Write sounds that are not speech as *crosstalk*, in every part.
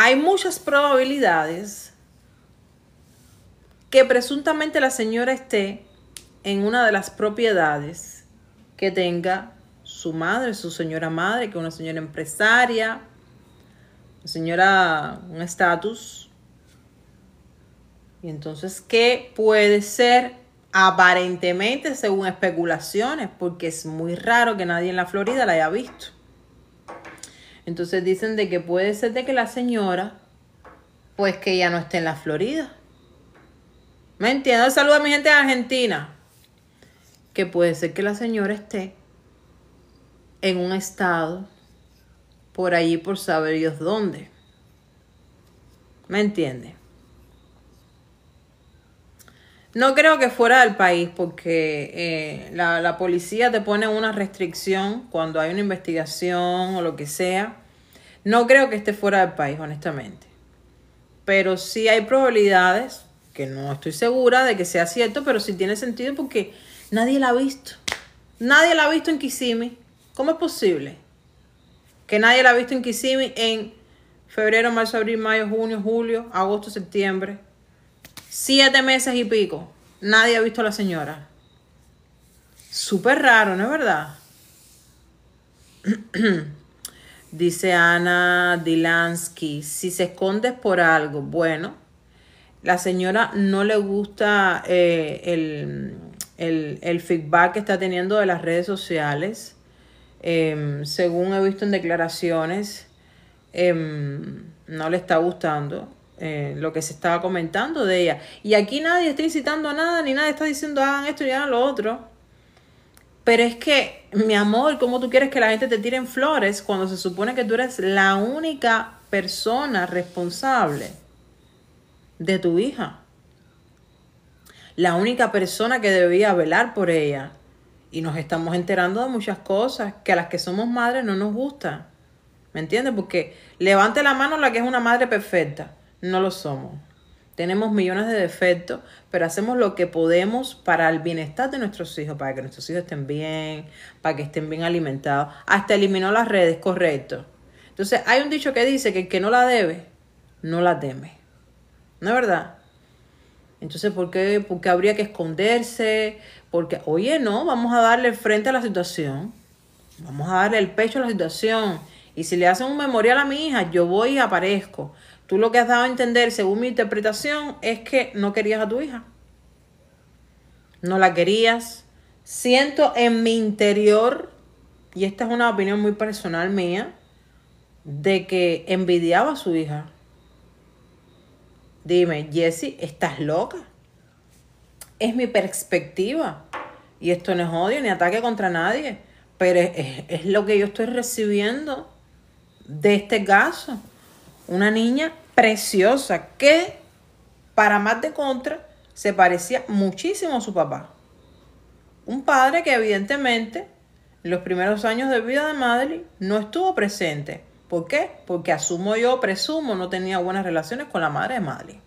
hay muchas probabilidades que presuntamente la señora esté en una de las propiedades que tenga su madre, su señora madre, que es una señora empresaria, una señora, un estatus. Y entonces, ¿qué puede ser? Aparentemente, según especulaciones, porque es muy raro que nadie en la Florida la haya visto. Entonces dicen de que puede ser de que la señora, pues que ya no esté en la Florida. ¿Me entiendes? Saludo a mi gente de Argentina. Que puede ser que la señora esté en un estado por allí por saber Dios dónde. ¿Me entiende? No creo que fuera del país porque eh, la, la, policía te pone una restricción cuando hay una investigación o lo que sea. No creo que esté fuera del país, honestamente. Pero sí hay probabilidades, que no estoy segura de que sea cierto, pero sí tiene sentido porque nadie la ha visto. Nadie la ha visto en Kissimmee. ¿Cómo es posible? Que nadie la ha visto en Kissimmee en febrero, marzo, abril, mayo, junio, julio, agosto, septiembre. Siete meses y pico. Nadie ha visto a la señora. Súper raro, ¿no es verdad? *clears throat* Dice Ana Dilansky, si se esconde por algo, bueno, la señora no le gusta eh, el, el, feedback que está teniendo de las redes sociales. Em, según he visto en declaraciones, em, no le está gustando eh, lo que se estaba comentando de ella. Y aquí nadie está incitando a nada, ni nadie está diciendo hagan esto y hagan lo otro. Pero es que, mi amor, ¿cómo tú quieres que la gente te tire flores cuando se supone que tú eres la única persona responsable de tu hija? La única persona que debía velar por ella. Y nos estamos enterando de muchas cosas que a las que somos madres no nos gusta. ¿Me entiendes? Porque levante la mano la que es una madre perfecta. No lo somos. Tenemos millones de defectos, pero hacemos lo que podemos para el bienestar de nuestros hijos, para que nuestros hijos estén bien, para que estén bien alimentados. Hasta eliminó las redes, correcto. Entonces, hay un dicho que dice que el que no la debe, no la teme. ¿No es verdad? Entonces, ¿por qué, ¿por qué habría que esconderse? Porque, oye, no, vamos a darle frente a la situación. Vamos a darle el pecho a la situación. Y si le hacen un memorial a mi hija, yo voy y aparezco. Tú lo que has dado a entender, según mi interpretación, es que no querías a tu hija. No la querías. Siento en mi interior, y esta es una opinión muy personal mía, de que envidiaba a su hija. Dime, Jessie, ¿estás loca? Es mi perspectiva. Y esto no es odio ni ataque contra nadie. Pero es, es lo que yo estoy recibiendo de este caso. Una niña preciosa que, para más de contra, se parecía muchísimo a su papá. Un padre que evidentemente en los primeros años de vida de Madeline no estuvo presente. ¿Por qué? Porque asumo yo, presumo, no tenía buenas relaciones con la madre de Madeline.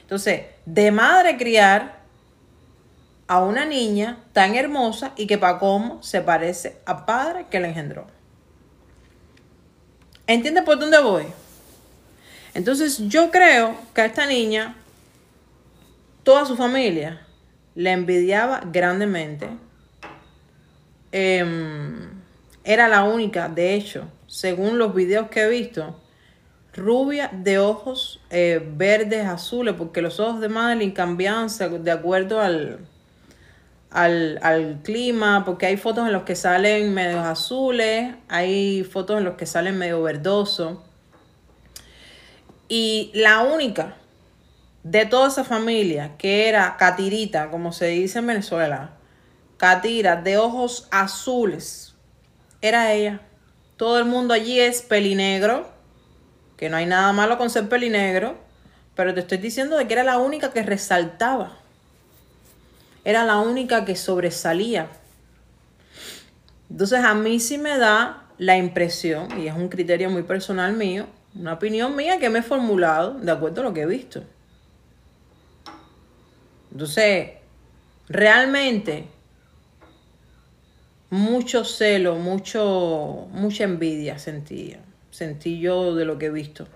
Entonces, de madre criar a una niña tan hermosa y que para cómo se parece a padre que la engendró. ¿Entiendes por dónde voy? Entonces yo creo que a esta niña, toda su familia, le envidiaba grandemente. Em, era la única, de hecho, según los videos que he visto, rubia de ojos eh, verdes, azules, porque los ojos de Madeline cambiaban de acuerdo al, al, al, clima, porque hay fotos en los que salen medio azules, hay fotos en los que salen medio verdosos. Y la única de toda esa familia que era catirita, como se dice en Venezuela, catira de ojos azules, era ella. Todo el mundo allí es pelinegro, que no hay nada malo con ser pelinegro, pero te estoy diciendo de que era la única que resaltaba. Era la única que sobresalía. Entonces a mí sí me da la impresión, y es un criterio muy personal mío, una opinión mía que me he formulado de acuerdo a lo que he visto. Entonces, realmente, mucho celo, mucho, mucha envidia sentí, sentí yo de lo que he visto.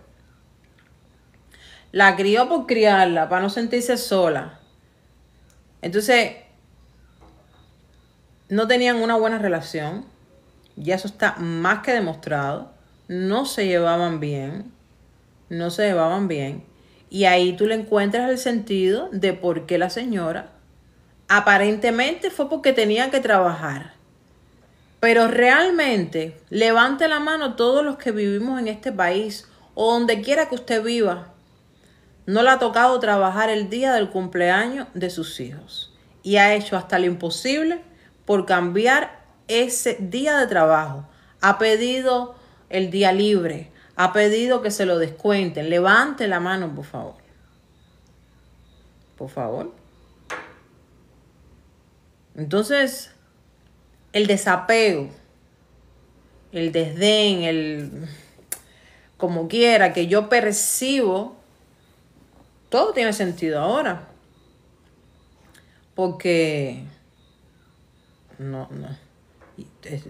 La crió por criarla, para no sentirse sola. Entonces, no tenían una buena relación. Ya eso está más que demostrado. No se llevaban bien. No se llevaban bien. Y ahí tú le encuentras el sentido de por qué la señora aparentemente fue porque tenía que trabajar. Pero realmente, levante la mano todos los que vivimos en este país o donde quiera que usted viva. No le ha tocado trabajar el día del cumpleaños de sus hijos. Y ha hecho hasta lo imposible por cambiar ese día de trabajo. Ha pedido el día libre. Ha pedido que se lo descuenten. Levante la mano, por favor. Por favor. Entonces, el desapego, el desdén, el como quiera que yo percibo, todo tiene sentido ahora. Porque no, no.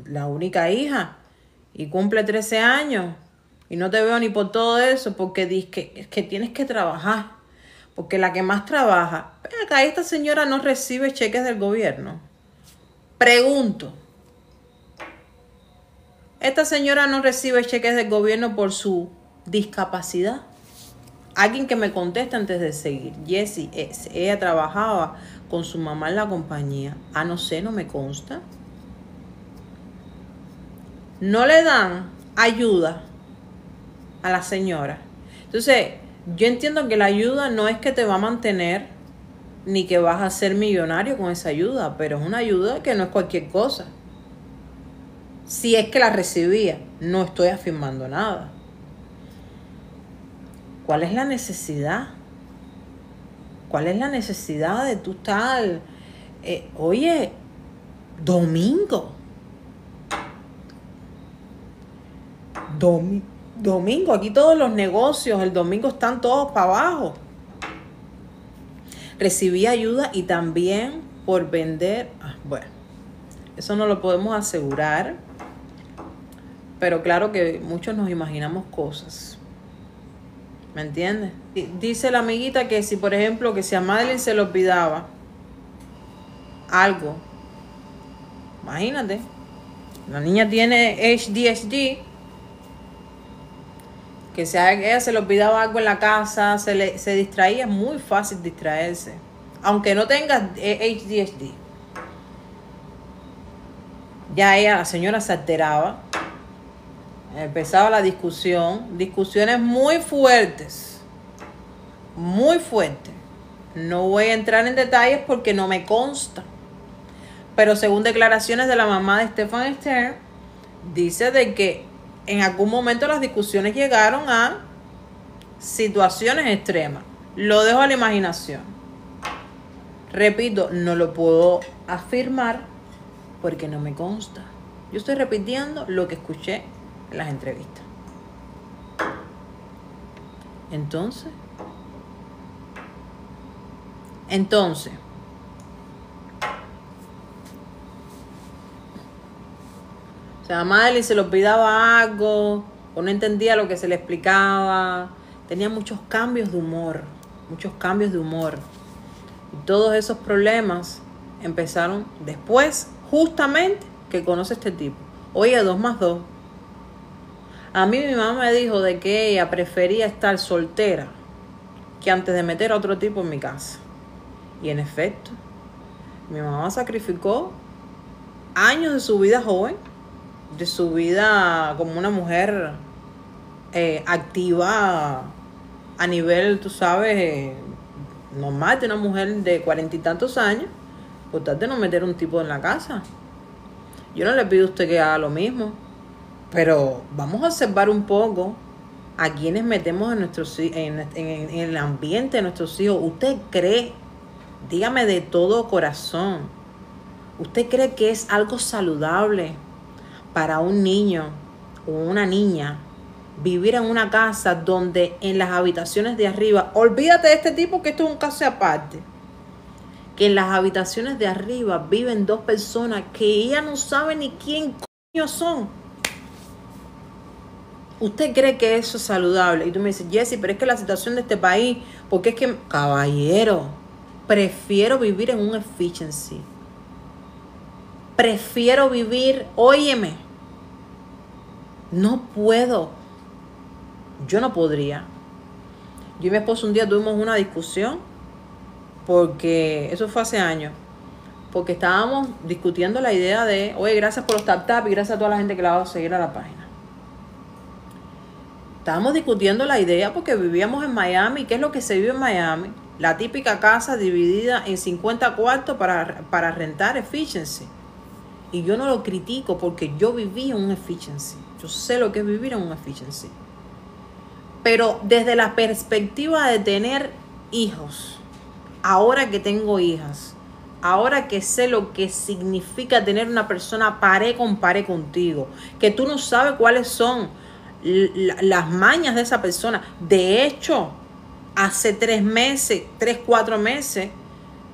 La única hija y cumple 13 años y no te veo ni por todo eso porque dices que, que tienes que trabajar. Porque la que más trabaja, acá esta señora no recibe cheques del gobierno. Pregunto. Esta señora no recibe cheques del gobierno por su discapacidad. Alguien que me conteste antes de seguir. Jessie, ella trabajaba con su mamá en la compañía. Ah, no sé, no me consta. No le dan ayuda a la señora. Entonces, yo entiendo que la ayuda no es que te va a mantener ni que vas a ser millonario con esa ayuda, pero es una ayuda que no es cualquier cosa. Si es que la recibía, no estoy afirmando nada. ¿Cuál es la necesidad? ¿Cuál es la necesidad de tú tal? Eh, oye, domingo. Domingo, aquí todos los negocios, el domingo están todos para abajo recibí ayuda y también por vender, ah, bueno, eso no lo podemos asegurar, pero claro que muchos nos imaginamos cosas. ¿Me entiendes? Dice la amiguita que si, por ejemplo, que si a Madeline se le olvidaba algo, imagínate, la niña tiene HDHD, que si a ella se le olvidaba algo en la casa, se, le, se distraía, es muy fácil distraerse. Aunque no tenga HDHD. Ya ella, la señora se alteraba. Empezaba la discusión. Discusiones muy fuertes. Muy fuertes. No voy a entrar en detalles porque no me consta. Pero según declaraciones de la mamá de Stefan Stern, dice de que en algún momento las discusiones llegaron a situaciones extremas. Lo dejo a la imaginación. Repito, no lo puedo afirmar porque no me consta. Yo estoy repitiendo lo que escuché en las entrevistas. Entonces, entonces, sea, a se le olvidaba algo o no entendía lo que se le explicaba. Tenía muchos cambios de humor, muchos cambios de humor. Y todos esos problemas empezaron después, justamente, que conoce este tipo. Oye, dos más dos. A mí mi mamá me dijo de que ella prefería estar soltera que antes de meter a otro tipo en mi casa. Y en efecto, mi mamá sacrificó años de su vida joven de su vida como una mujer eh, activa a nivel, tú sabes, eh, normal de una mujer de cuarenta y tantos años, por de no meter un tipo en la casa. Yo no le pido a usted que haga lo mismo, pero vamos a observar un poco a quienes metemos en, nuestros, en, en el ambiente de nuestros hijos. ¿Usted cree, dígame de todo corazón, usted cree que es algo saludable? Para un niño o una niña vivir en una casa donde en las habitaciones de arriba, olvídate de este tipo que esto es un caso aparte, que en las habitaciones de arriba viven dos personas que ella no sabe ni quién coño son. ¿Usted cree que eso es saludable? Y tú me dices, Jesse, pero es que la situación de este país, porque es que, caballero, prefiero vivir en un efficiency. Prefiero vivir, óyeme, no puedo. Yo no podría. Yo y mi esposo un día tuvimos una discusión porque eso fue hace años. Porque estábamos discutiendo la idea de, oye, gracias por los tap tap y gracias a toda la gente que la va a seguir a la página. Estábamos discutiendo la idea porque vivíamos en Miami. ¿Qué es lo que se vive en Miami? La típica casa dividida en 50 cuartos para, para rentar efficiency. Y yo no lo critico porque yo viví en un efficiency. Yo sé lo que es vivir en un efficiency. Pero desde la perspectiva de tener hijos, ahora que tengo hijas, ahora que sé lo que significa tener una persona pare con pare contigo, que tú no sabes cuáles son las mañas de esa persona. De hecho, hace tres meses, tres, cuatro meses,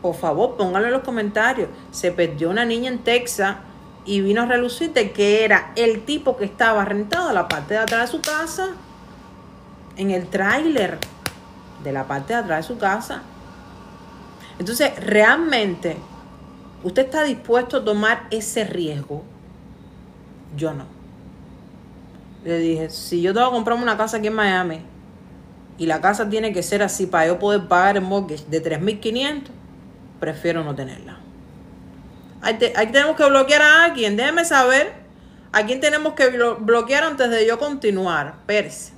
por favor, pónganlo en los comentarios, se perdió una niña en Texas y vino a relucir de que era el tipo que estaba rentado a la parte de atrás de su casa, en el tráiler de la parte de atrás de su casa. Entonces, realmente, ¿usted está dispuesto a tomar ese riesgo? Yo no. Le dije, si yo tengo que comprarme una casa aquí en Miami y la casa tiene que ser así para yo poder pagar el mortgage de 3.500, prefiero no tenerla. Ahí, tenemos que bloquear a alguien. Déjeme saber a quién tenemos que bloquear antes de yo continuar. Pérez.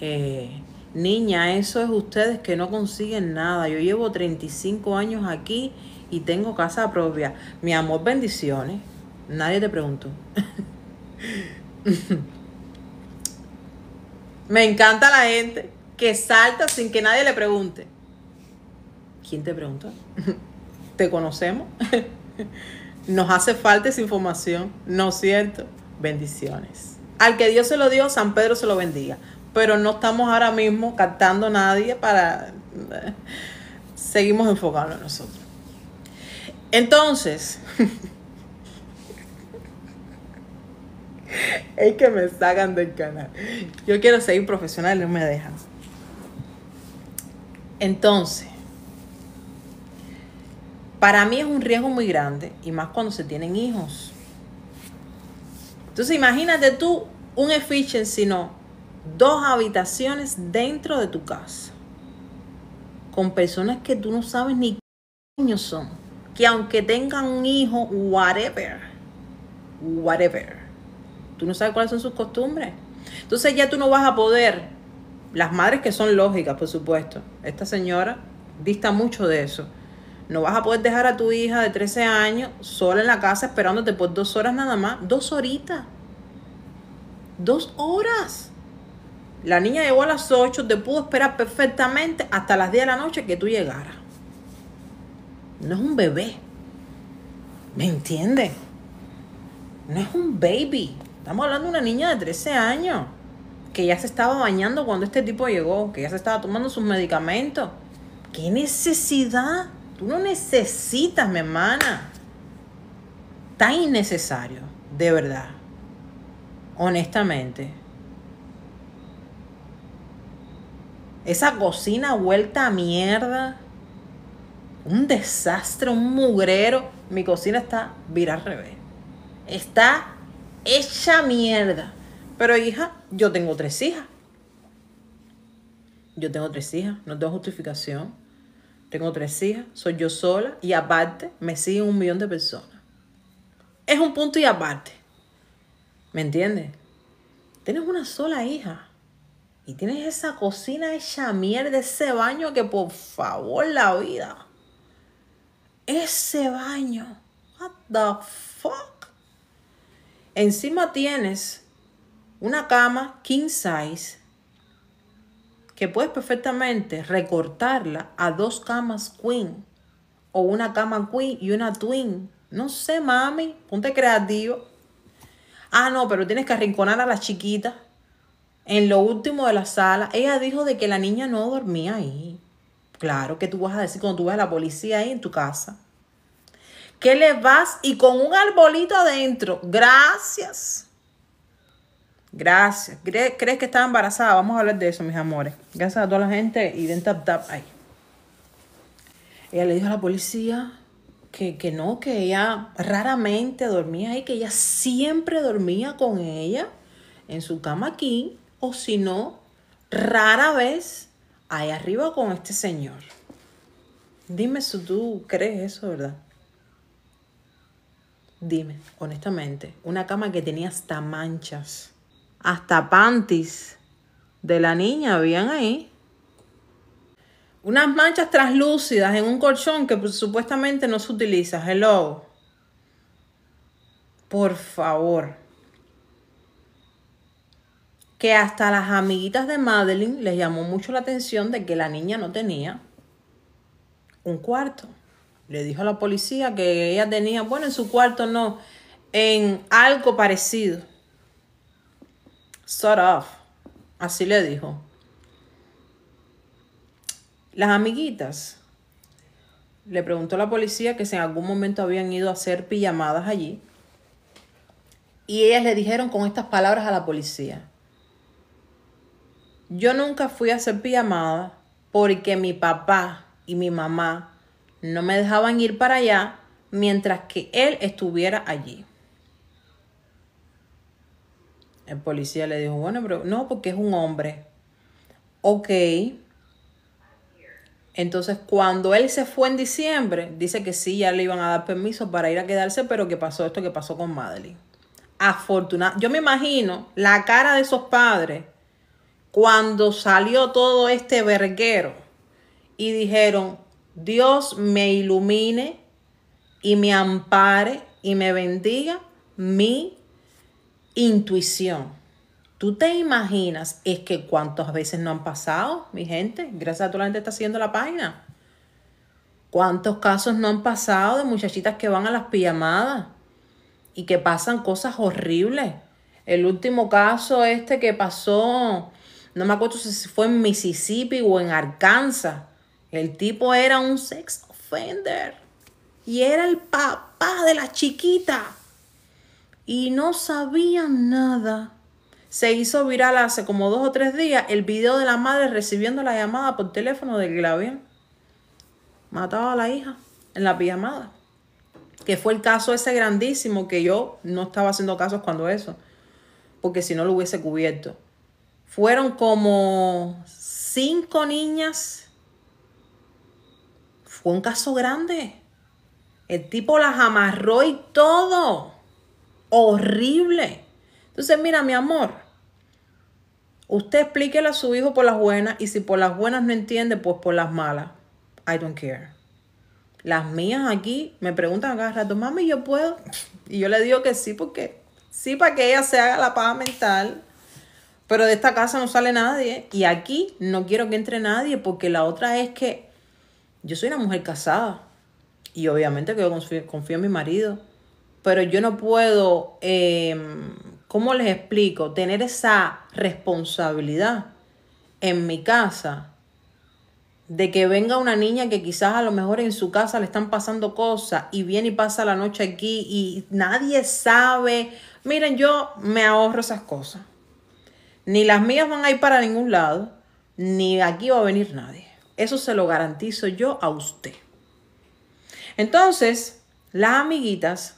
Eh, niña, eso es ustedes que no consiguen nada. Yo llevo 35 años aquí y tengo casa propia. Mi amor, bendiciones. Nadie te preguntó. *laughs* Me encanta la gente que salta sin que nadie le pregunte. ¿Quién te preguntó? *laughs* ¿Te conocemos? *laughs* Nos hace falta esa información, ¿no es cierto? Bendiciones. Al que Dios se lo dio, San Pedro se lo bendiga. Pero no estamos ahora mismo captando a nadie para... *laughs* Seguimos enfocando en nosotros. Entonces, es que me sacan del canal. Yo quiero seguir profesional no me dejan. Entonces, para mí es un riesgo muy grande y más cuando se tienen hijos. Entonces, imagínate tú un efficiency, no, dos habitaciones dentro de tu casa con personas que tú no sabes ni qué son, que aunque tengan un hijo, whatever, whatever Tú no sabes cuáles son sus costumbres. Entonces ya tú no vas a poder, las madres que son lógicas, por supuesto, esta señora dista mucho de eso. No vas a poder dejar a tu hija de 13 años sola en la casa esperándote por dos horas nada más. Dos horitas. Dos horas. La niña llegó a las 8, te pudo esperar perfectamente hasta las 10 de la noche que tú llegaras. No es un bebé. ¿Me entiendes? No es un baby. Estamos hablando de una niña de 13 años que ya se estaba bañando cuando este tipo llegó, que ya se estaba tomando sus medicamentos. ¿Qué necesidad? No necesitas, mi hermana. Tan innecesario, de verdad. Honestamente. Esa cocina vuelta a mierda. Un desastre, un mugrero. Mi cocina está vira al revés. Está hecha mierda. Pero hija, yo tengo tres hijas. Yo tengo tres hijas, no tengo justificación. Tengo tres hijas, soy yo sola y aparte me siguen un millón de personas. Es un punto y aparte. ¿Me entiendes? Tienes una sola hija y tienes esa cocina hecha mierda, ese baño que por favor la vida. Ese baño. What the fuck? Encima tienes una cama king size que puedes perfectamente recortarla a dos camas queen o una cama queen y una twin. No sé, mami, ponte creativo. Ah, no, pero tienes que arrinconar a la chiquita en lo último de la sala. Ella dijo de que la niña no dormía ahí. Claro, que tú vas a decir cuando tú ves a la policía ahí en tu casa? ¿Qué le vas? Y con un arbolito adentro. Gracias. Gracias. ¿Crees que estaba embarazada? Vamos a hablar de eso, mis amores. Gracias a toda la gente y den tap tap ahí. Ella le dijo a la policía que, que no, que ella raramente dormía ahí, que ella siempre dormía con ella en su cama aquí, o si no, rara vez ahí arriba con este señor. Dime si tú crees eso, ¿verdad? Dime, honestamente, una cama que tenía hasta manchas, hasta panties de la niña habían ahí. Unas manchas translúcidas en un colchón que pues, supuestamente no se utiliza. Hello. Por favor. Que hasta las amiguitas de Madeline les llamó mucho la atención de que la niña no tenía un cuarto. Le dijo a la policía que ella tenía, bueno, en su cuarto no, en algo parecido. Sort of. Así le dijo. Las amiguitas le preguntó a la policía que si en algún momento habían ido a hacer pijamadas allí. Y ellas le dijeron con estas palabras a la policía. Yo nunca fui a hacer pijamadas porque mi papá y mi mamá no me dejaban ir para allá mientras que él estuviera allí. El policía le dijo, bueno, pero no, porque es un hombre. Ok. Entonces, cuando él se fue en diciembre, dice que sí, ya le iban a dar permiso para ir a quedarse, pero que pasó esto que pasó con Madeline. Afortunada. Yo me imagino la cara de esos padres cuando salió todo este verguero y dijeron, Dios me ilumine y me ampare y me bendiga mi intuición. Tú te imaginas, es que cuántas veces no han pasado, mi gente, gracias a toda la gente que está haciendo la página. ¿Cuántos casos no han pasado de muchachitas que van a las pijamadas y que pasan cosas horribles? El último caso este que pasó, no me acuerdo si fue en Mississippi o en Arkansas. El tipo era un sex offender y era el papá de la chiquita y no sabían nada se hizo viral hace como dos o tres días el video de la madre recibiendo la llamada por teléfono del que la habían matado a la hija en la pijamada. Que fue el caso ese grandísimo que yo no estaba haciendo casos cuando eso, porque si no lo hubiese cubierto. Fueron como cinco niñas. Fue un caso grande. El tipo las amarró y todo. Horrible. Entonces, mira, mi amor, Usted explíquele a su hijo por las buenas y si por las buenas no entiende, pues por las malas. I don't care. Las mías aquí me preguntan cada rato, mami, ¿yo puedo? Y yo le digo que sí, porque sí, para que ella se haga la paga mental. Pero de esta casa no sale nadie. Y aquí no quiero que entre nadie, porque la otra es que yo soy una mujer casada. Y obviamente que yo confío, en mi marido. Pero yo no puedo em, ¿cómo les explico? Tener esa responsabilidad en mi casa de que venga una niña que quizás a lo mejor en su casa le están pasando cosas y viene y pasa la noche aquí y nadie sabe. Miren, yo me ahorro esas cosas. Ni las mías van a ir para ningún lado, ni aquí va a venir nadie. Eso se lo garantizo yo a usted. Entonces, las amiguitas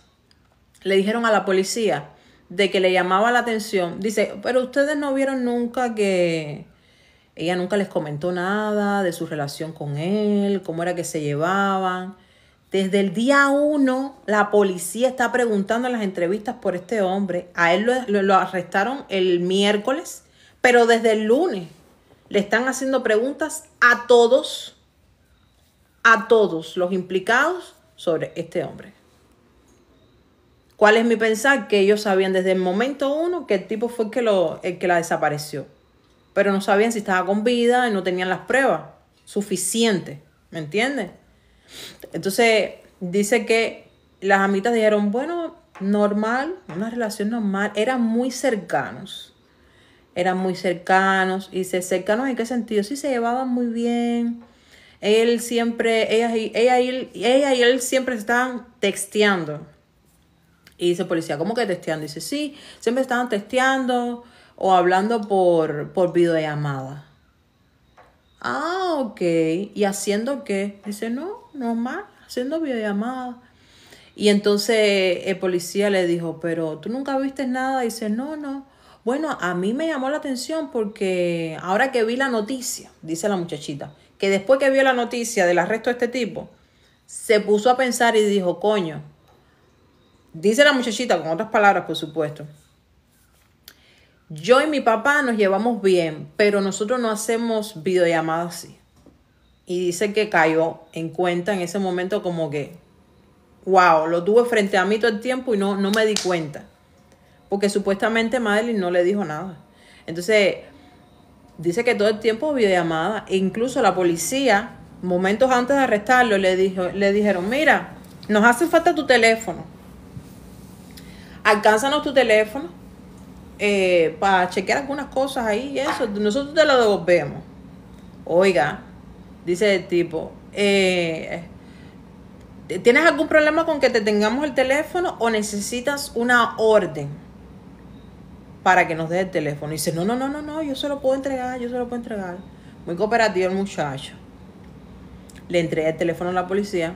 le dijeron a la policía, de que le llamaba la atención. Dice, pero ustedes no vieron nunca que ella nunca les comentó nada de su relación con él, cómo era que se llevaban. Desde el día uno, la policía está preguntando en las entrevistas por este hombre. A él lo, lo arrestaron el miércoles, pero desde el lunes le están haciendo preguntas a todos, a todos los implicados sobre este hombre. ¿Cuál es mi pensar? Que ellos sabían desde el momento uno que el tipo fue el que, lo, el que la desapareció. Pero no sabían si estaba con vida y no tenían las pruebas suficientes. ¿Me entiendes? Entonces, dice que las amitas dijeron, bueno, normal, una relación normal. Eran muy cercanos. Eran muy cercanos. Y dice, cercanos en qué sentido? Sí, se llevaban muy bien. Él siempre, ella y, ella y, ella y él siempre estaban texteando y dice policía, ¿cómo que testeando? Dice, sí, siempre estaban testeando o hablando por, por videollamada. Ah, ok. ¿Y haciendo qué? Dice, no, normal, haciendo videollamada. Y entonces el policía le dijo, pero tú nunca viste nada. Dice, no, no. Bueno, a mí me llamó la atención porque ahora que vi la noticia, dice la muchachita, que después que vio la noticia del arresto de este tipo, se puso a pensar y dijo, coño, dice la muchachita, con otras palabras, por supuesto, yo y mi papá nos llevamos bien, pero nosotros no hacemos videollamadas así. Y dice que cayó en cuenta en ese momento como que, wow, lo tuve frente a mí todo el tiempo y no, no me di cuenta. Porque supuestamente Madeline no le dijo nada. Entonces, dice que todo el tiempo videollamada, e incluso la policía, momentos antes de arrestarlo, le, dijo, le dijeron, mira, nos hace falta tu teléfono. Alcánzanos tu teléfono eh, para chequear algunas cosas ahí y eso. Nosotros te lo devolvemos. Oiga, dice el tipo, eh, ¿tienes algún problema con que te tengamos el teléfono o necesitas una orden para que nos dé el teléfono? Y dice, no, no, no, no, no, yo se lo puedo entregar, yo se lo puedo entregar. Muy cooperativo el muchacho. Le entrega el teléfono a la policía.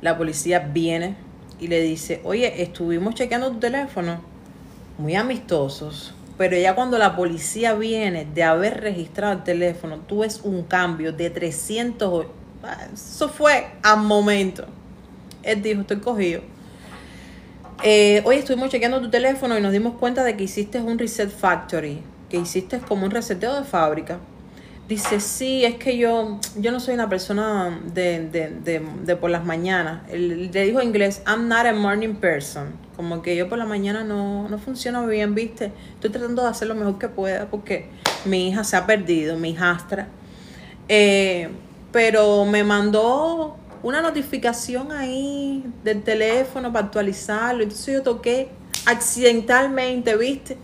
La policía viene y le dice, oye, estuvimos chequeando tu teléfono, muy amistosos, pero ya cuando la policía viene de haber registrado el teléfono, tú ves un cambio de 300, eso fue a momento. Él dijo, estoy cogido. Eh, hoy estuvimos chequeando tu teléfono y nos dimos cuenta de que hiciste un reset factory, que hiciste como un reseteo de fábrica. Dice, sí, es que yo, yo no soy una persona de, de, de, por las mañanas. Él, le dijo en inglés, I'm not a morning person. Como que yo por la mañana no, no funciona bien, ¿viste? Estoy tratando de hacer lo mejor que pueda porque mi hija se ha perdido, mi hijastra. Eh, pero me mandó una notificación ahí del teléfono para actualizarlo. Entonces yo toqué accidentalmente, ¿viste?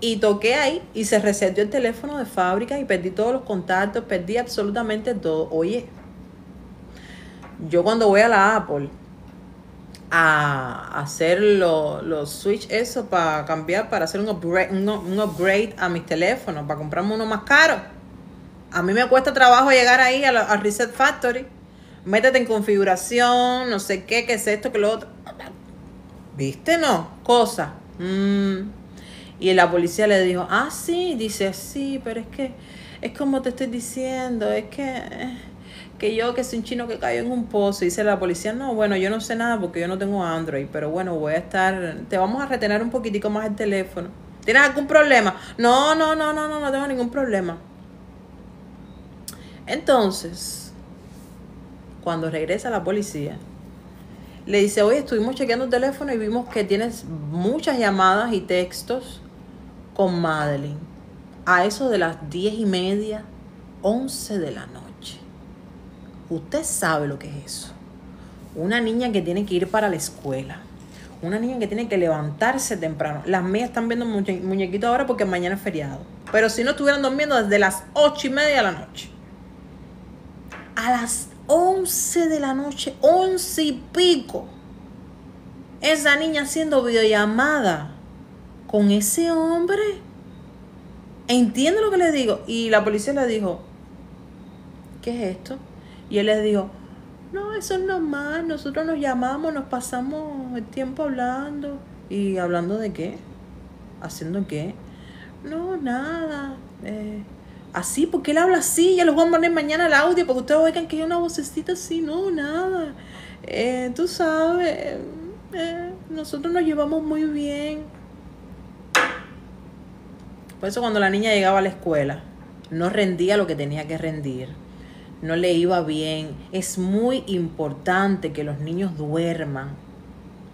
Y toqué ahí y se reseteó el teléfono de fábrica y perdí todos los contactos, perdí absolutamente todo. Oye, yo cuando voy a la Apple a hacer los lo switch eso para cambiar, para hacer un upgrade, un, un upgrade a mis teléfonos, para comprarme uno más caro. A mí me cuesta trabajo llegar ahí a, a Reset Factory. Métete en configuración, no sé qué, qué es esto, que lo otro. ¿Viste? No, cosa. Mm. Y la policía le dijo, ah, sí, dice, sí, pero es que, es como te estoy diciendo, es que, que yo que soy un chino que cayó en un pozo. Y dice la policía, no, bueno, yo no sé nada porque yo no tengo Android, pero bueno, voy a estar, te vamos a retener un poquitico más el teléfono. ¿Tienes algún problema? No, no, no, no, no, no tengo ningún problema. Entonces, cuando regresa la policía, le dice, oye, estuvimos chequeando el teléfono y vimos que tienes muchas llamadas y textos con Madeline a eso de las diez y media, once de la noche. Usted sabe lo que es eso. Una niña que tiene que ir para la escuela. Una niña que tiene que levantarse temprano. Las mías están viendo muñe muñequitos ahora porque mañana es feriado. Pero si no estuvieran durmiendo desde las ocho y media de la noche. A las once de la noche, once y pico. Esa niña haciendo videollamada con ese hombre. Entiende lo que le digo. Y la policía le dijo, ¿qué es esto? Y él le dijo, no, eso es normal. Nosotros nos llamamos, nos pasamos el tiempo hablando. ¿Y hablando de qué? ¿Haciendo qué? No, nada. Eh, así, porque él habla así. Ya los voy a poner mañana el audio porque ustedes oigan que hay una vocecita así. No, nada. Eh, tú sabes, eh, nosotros nos llevamos muy bien. Por eso cuando la niña llegaba a la escuela, no rendía lo que tenía que rendir, no le iba bien. Es muy importante que los niños duerman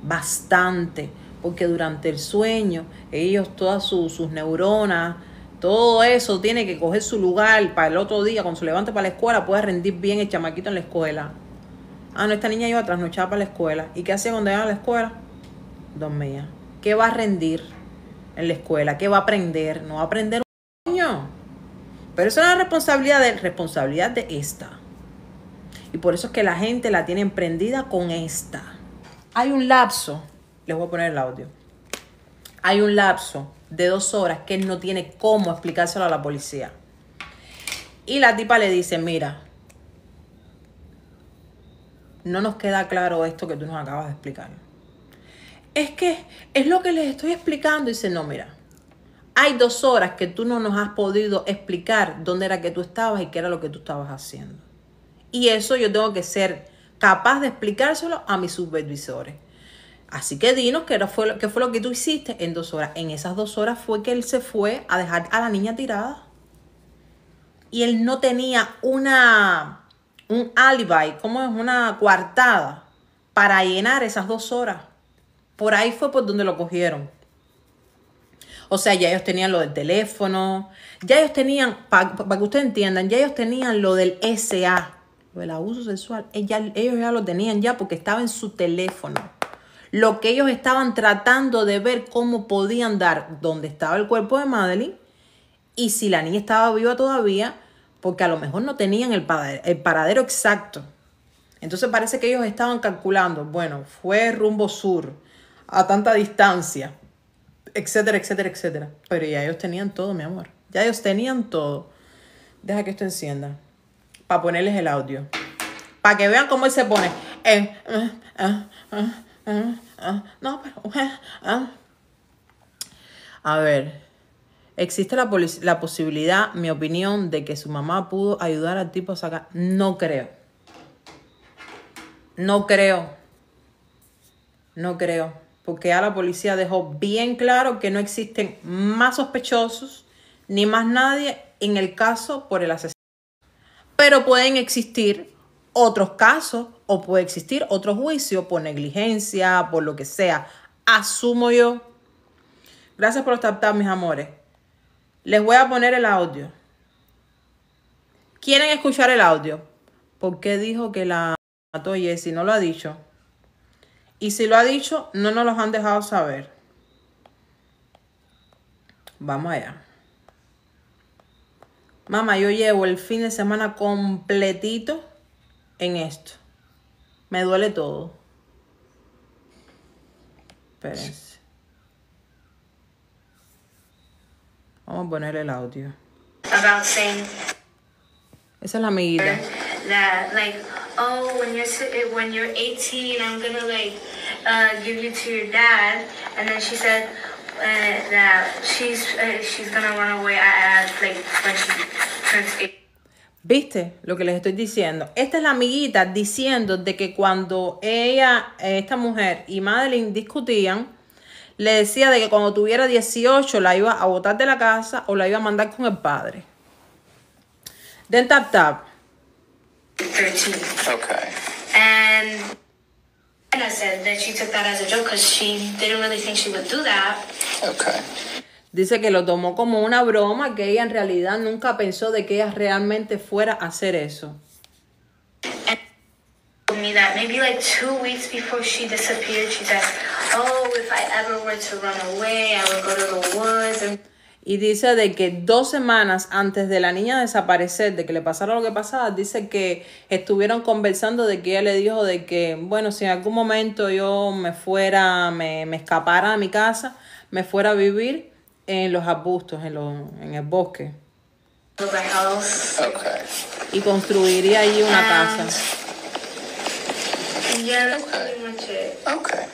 bastante, porque durante el sueño ellos, todas sus, sus neuronas, todo eso tiene que coger su lugar para el otro día, cuando se levante para la escuela, pueda rendir bien el chamaquito en la escuela. Ah, no, esta niña iba trasnochada para la escuela. ¿Y qué hacía cuando iba a la escuela? Dormía. ¿Qué va a rendir? En la escuela, ¿qué va a aprender? No va a aprender un niño. Pero eso es una responsabilidad de, responsabilidad de esta. Y por eso es que la gente la tiene emprendida con esta. Hay un lapso, les voy a poner el audio. Hay un lapso de dos horas que él no tiene cómo explicárselo a la policía. Y la tipa le dice, mira, no nos queda claro esto que tú nos acabas de explicar. Es que es lo que les estoy explicando. dice, no, mira, hay dos horas que tú no nos has podido explicar dónde era que tú estabas y qué era lo que tú estabas haciendo. Y eso yo tengo que ser capaz de explicárselo a mis supervisores. Así que dinos qué, fue, qué fue lo que tú hiciste en dos horas. En esas dos horas fue que él se fue a dejar a la niña tirada. Y él no tenía una un alibi, como es una coartada, para llenar esas dos horas. Por ahí fue por donde lo cogieron. O sea, ya ellos tenían lo del teléfono, ya ellos tenían, para que ustedes entiendan, ya ellos tenían lo del SA, lo del abuso sexual. ellos ya lo tenían ya porque estaba en su teléfono. Lo que ellos estaban tratando de ver cómo podían dar dónde estaba el cuerpo de Madeline y si la niña estaba viva todavía porque a lo mejor no tenían el paradero, exacto. Entonces parece que ellos estaban calculando, bueno, fue rumbo sur, a tanta distancia, etcétera, etcétera, etcétera. Pero ya ellos tenían todo, mi amor. Ya ellos tenían todo. Deja que esto encienda. Para ponerles el audio. Para que vean cómo él se pone. Eh, eh, eh, no, pero... A ver. ¿Existe la, la, posibilidad, mi opinión, de que su mamá pudo ayudar al tipo a sacar? No creo. No creo. No creo. Porque ya la policía dejó bien claro que no existen más sospechosos ni más nadie en el caso por el asesinato. Pero pueden existir otros casos o puede existir otro juicio por negligencia, por lo que sea. Asumo yo. Gracias por estar, mis amores. Les voy a poner el audio. ¿Quieren escuchar el audio? ¿Por qué dijo que la mató Jessy? No lo ha dicho. Y si lo ha dicho, no nos los han dejado saber. Vamos allá. Mamá, yo llevo el fin de semana completito en esto. Me duele todo. Espérense. Vamos a poner el audio. About Esa es la amiguita. That like, oh, when you're when you're 18, I'm gonna like uh, give you to your dad, and then she said uh, that she's uh, she's gonna run away at like when she turns 18. ¿Viste lo que les estoy diciendo? Esta es la amiguita diciendo de que cuando ella, esta mujer y Madeline discutían, le decía de que cuando tuviera 18 la iba a botar de la casa o la iba a mandar con el padre. Then tap tap. 13. Okay. And I said that she took that as a joke because she didn't really think she would do that. Okay. Dice que lo tomó como una broma, que ella en realidad nunca pensó de que ella realmente fuera a hacer eso. me that maybe like two weeks before she disappeared, she said, oh, if I ever were to run away, I would go to the woods. And y dice de que dos semanas antes de la niña desaparecer, de que le pasara lo que pasaba, dice que estuvieron conversando de que ella le dijo de que, bueno, si en algún momento yo me fuera, me, me escapara a mi casa, me fuera a vivir en los arbustos, en, los, en el bosque. Okay. Y construiría allí una casa. Yeah, that's pretty much it. Okay.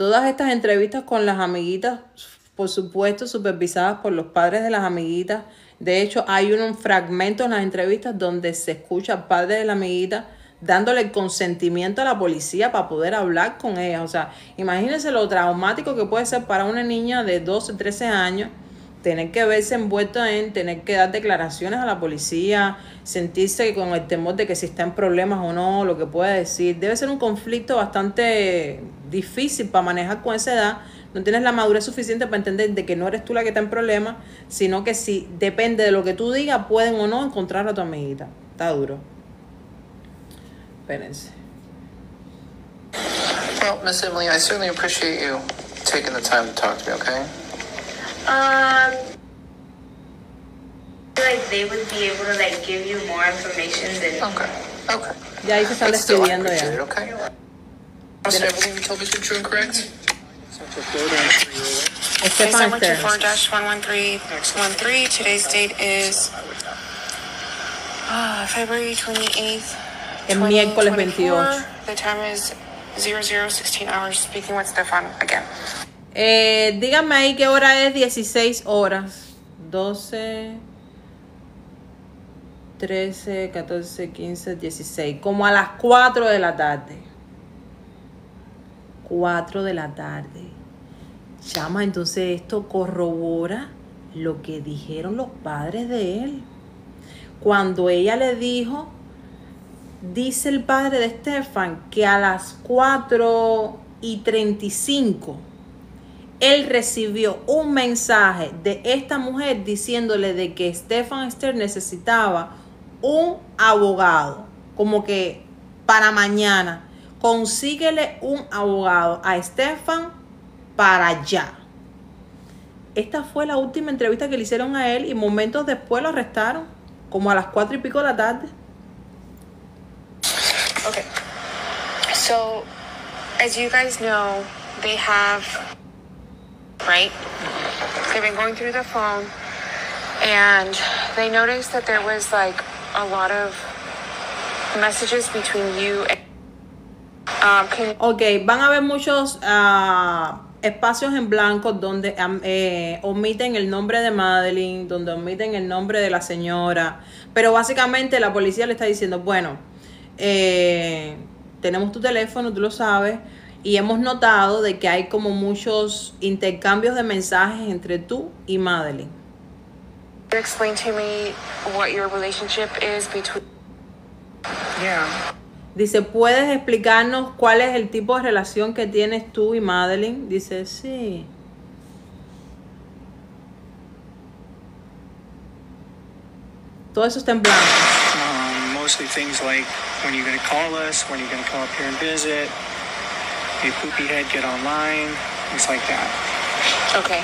Todas estas entrevistas con las amiguitas, por supuesto, supervisadas por los padres de las amiguitas. De hecho, hay un fragmento en las entrevistas donde se escucha al padre de la amiguita dándole consentimiento a la policía para poder hablar con ella. O sea, imagínense lo traumático que puede ser para una niña de 12, 13 años tener que verse envuelto en tener que dar declaraciones a la policía, sentirse con el temor de que si está en problemas o no, lo que pueda decir. Debe ser un conflicto bastante difícil para manejar con esa edad. No tienes la madurez suficiente para entender de que no eres tú la que está en problemas, sino que si depende de lo que tú digas, pueden o no encontrar a tu amiguita. Está duro. Espérense. Well, Miss Emily, I certainly appreciate you taking the time to talk to me, okay? Um, like they would be able to like give you more information than. Okay. Okay. Ya ahí se están despidiendo ya. Okay. Also, everything we told was true and correct? Central Florida, I'm sure you're aware. Case Estefan number Esteves. 24-11313. Today's date is uh, February 28th. El miércoles 2024. 28. The time is 0016 hours. Speaking with Stefan again. Eh, díganme ahí qué hora es 16 horas. 12, 13, 14, 15, 16. Como a las 4 de la tarde. 4 de la tarde. Chama, entonces esto corrobora lo que dijeron los padres de él. Cuando ella le dijo, dice el padre de Stefan, que a las 4 y 35 él recibió un mensaje de esta mujer diciéndole de que Stefan Stern necesitaba un abogado, como que para mañana, consíguele un abogado a Stefan para allá. Esta fue la última entrevista que le hicieron a él y momentos después lo arrestaron, como a las cuatro y pico de la tarde. Okay. So, as you guys know, they have, right? They've been going through the phone and they noticed that there was like a lot of messages between you and. Um, Ok, van a haber muchos ah, espacios en blanco donde am- eh, omiten el nombre de Madeline, donde omiten el nombre de la señora, pero básicamente la policía le está diciendo, bueno, eh, tenemos tu teléfono, tú lo sabes, y hemos notado de que hay como muchos intercambios de mensajes entre tú y Madeline. you explain to me what your relationship is between. Yeah. Dice, ¿puedes explicarnos cuál es el tipo de relación que tienes tú y Madeline? Dice, sí. Todo eso está en blanco. Um, mostly things like when you're going to call us, when you're going to come up here and visit, hey, poopy head, get online, things like that. Okay.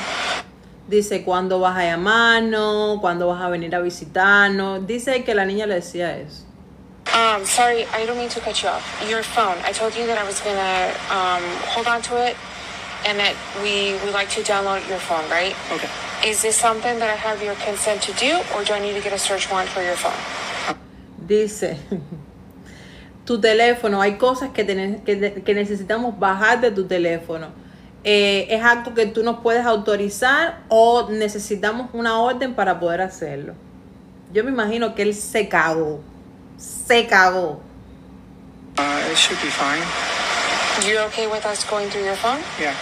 Dice, ¿cuándo vas a llamarnos? ¿Cuándo vas a venir a visitarnos? Dice que la niña le decía eso. Um, sorry, I don't mean to cut you off. Your phone. I told you that I was gonna um, hold on to it, and that we would like to download your phone, right? Okay. Is this something that I have your consent to do, or do I need to get a search warrant for your phone? Dice, tu teléfono, hay cosas que, tene- que, que necesitamos bajar de tu teléfono. Eh, ¿Es algo que tú nos puedes autorizar o necesitamos una orden para poder hacerlo? Yo me imagino que él se cagó. Se cagó. Uh, it should be fine. You're okay with us going through your phone? Yeah.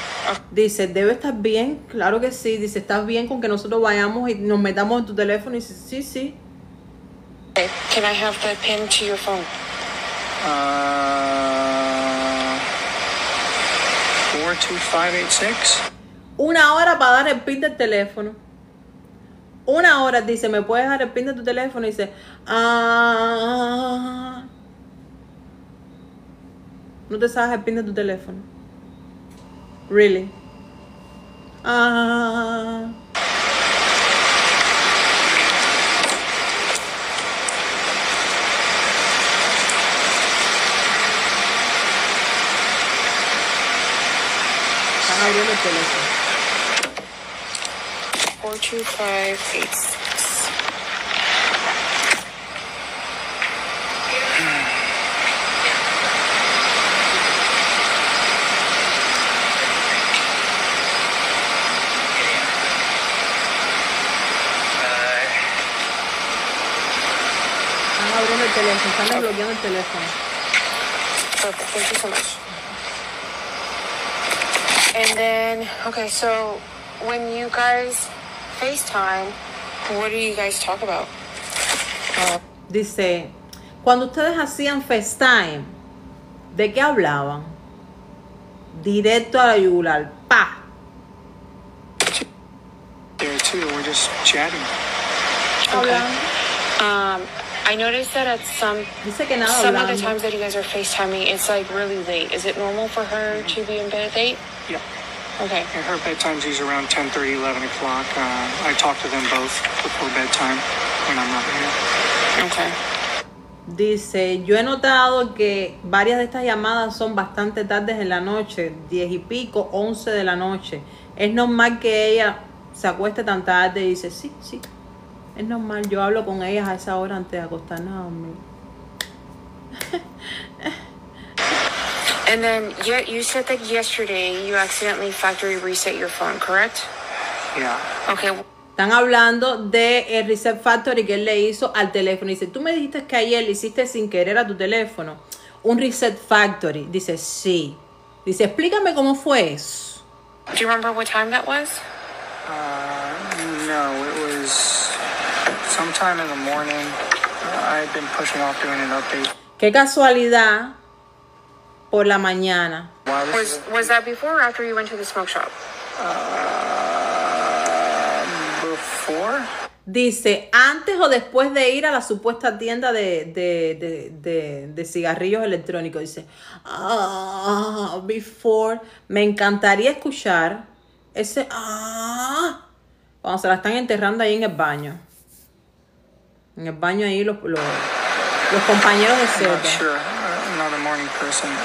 Dice, debe estar bien. Claro que sí. Dice, ¿estás bien con que nosotros vayamos y nos metamos en tu teléfono? Y dice, sí, sí. Okay. Can I have the pin to your phone? Uh, 42586. Una hora para dar el pin del teléfono. Una hora dice, ¿me puedes dar el pin de tu teléfono? Y dice, ah. No te sabes el pin de tu teléfono. Really. Ah. Están abriendo el teléfono. 42586. Están abriendo el teléfono, están desbloqueando el teléfono. Perfect. Thank you so much. And then, okay, so when you guys FaceTime, what do you guys talk about? Dice, cuando ustedes hacían FaceTime, ¿de qué hablaban? Directo a la yugular. ¡Pa! There too, we're just chatting. Hablando. Um, I noticed that at some Dice que nada some of the times that you guys are FaceTiming, it's like really late. Is it normal for her to be in bed? Yeah. Okay. Yeah, her bedtime's usually around 10 11 o'clock. Uh, I talk to them both before bedtime when I'm not here. Okay. Dice, yo he notado que varias de estas llamadas son bastante tardes en la noche, diez y pico, once de la noche. Es normal que ella se acueste tan tarde y dice, sí, sí, es normal, yo hablo con ellas a esa hora antes de acostarnos a dormir. And then you, you said that yesterday you accidentally factory reset your phone, correct? Yeah. Okay. Están hablando de el reset factory que él le hizo al teléfono. Dice, tú me dijiste que ayer le hiciste sin querer a tu teléfono un reset factory. Dice, sí. Dice, explícame cómo fue eso. Do you remember what time that was? Uh, no, it was sometime in the morning. I've been pushing off doing an update. Qué casualidad por la mañana. Was was that before or after you went to the smoke shop? um, before. Dice, antes o después de ir a la supuesta tienda de, de, de, de, de cigarrillos electrónicos. Dice, ah, before. Me encantaría escuchar ese, ah, cuando se la están enterrando ahí en el baño. En el baño ahí los, los, los compañeros de celda.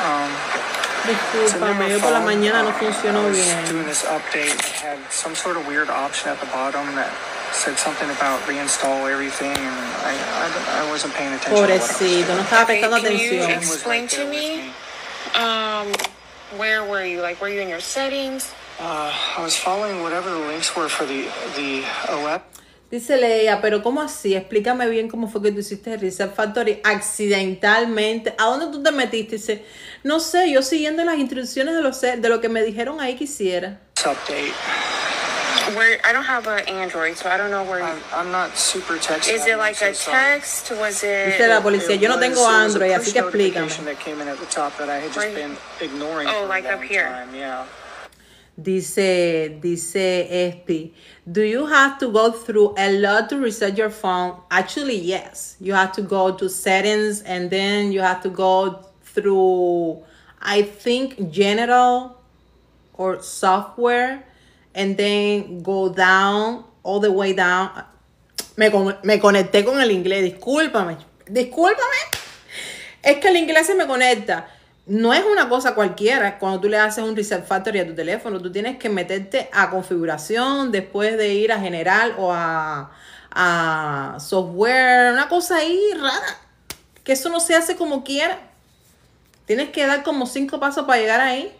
Um, yo por la mañana no uh, funcionó I was bien. Doing this update it had some sort of weird option at the bottom that said something about reinstall everything, and I I, I wasn't paying attention. to what it was Pobrecito, no estaba prestando can you atención. explain to me? Um, where were you? Like, were you in your settings? Uh, I was following whatever the links were for the the. Dice Leia, pero ¿cómo así? Explícame bien cómo fue que tú hiciste el Reset Factory accidentalmente. ¿A dónde tú te metiste? Dice, no sé, yo siguiendo las instrucciones de, los, de lo que me dijeron ahí que hiciera. update. Where I don't have an Android, so I don't know where. I'm, I'm not super Is it like a sorry. text? Was it? Dice la policía, It yo no was- tengo Android, así que explícame. notification that came in at the top that I had just Right. been ignoring Oh, like up here. time. Yeah. Dice, dice Espi, do you have to go through a lot to reset your phone? Actually, yes. You have to go to settings and then you have to go through, I think, general or software and then go down, all the way down. Me, me conecté con el inglés, discúlpame, discúlpame. Es que el inglés se me conecta. No es una cosa cualquiera cuando tú le haces un reset factory a tu teléfono. Tú tienes que meterte a configuración, después de ir a general o a, a software, una cosa ahí rara. Que eso no se hace como quiera. Tienes que dar como cinco pasos para llegar ahí.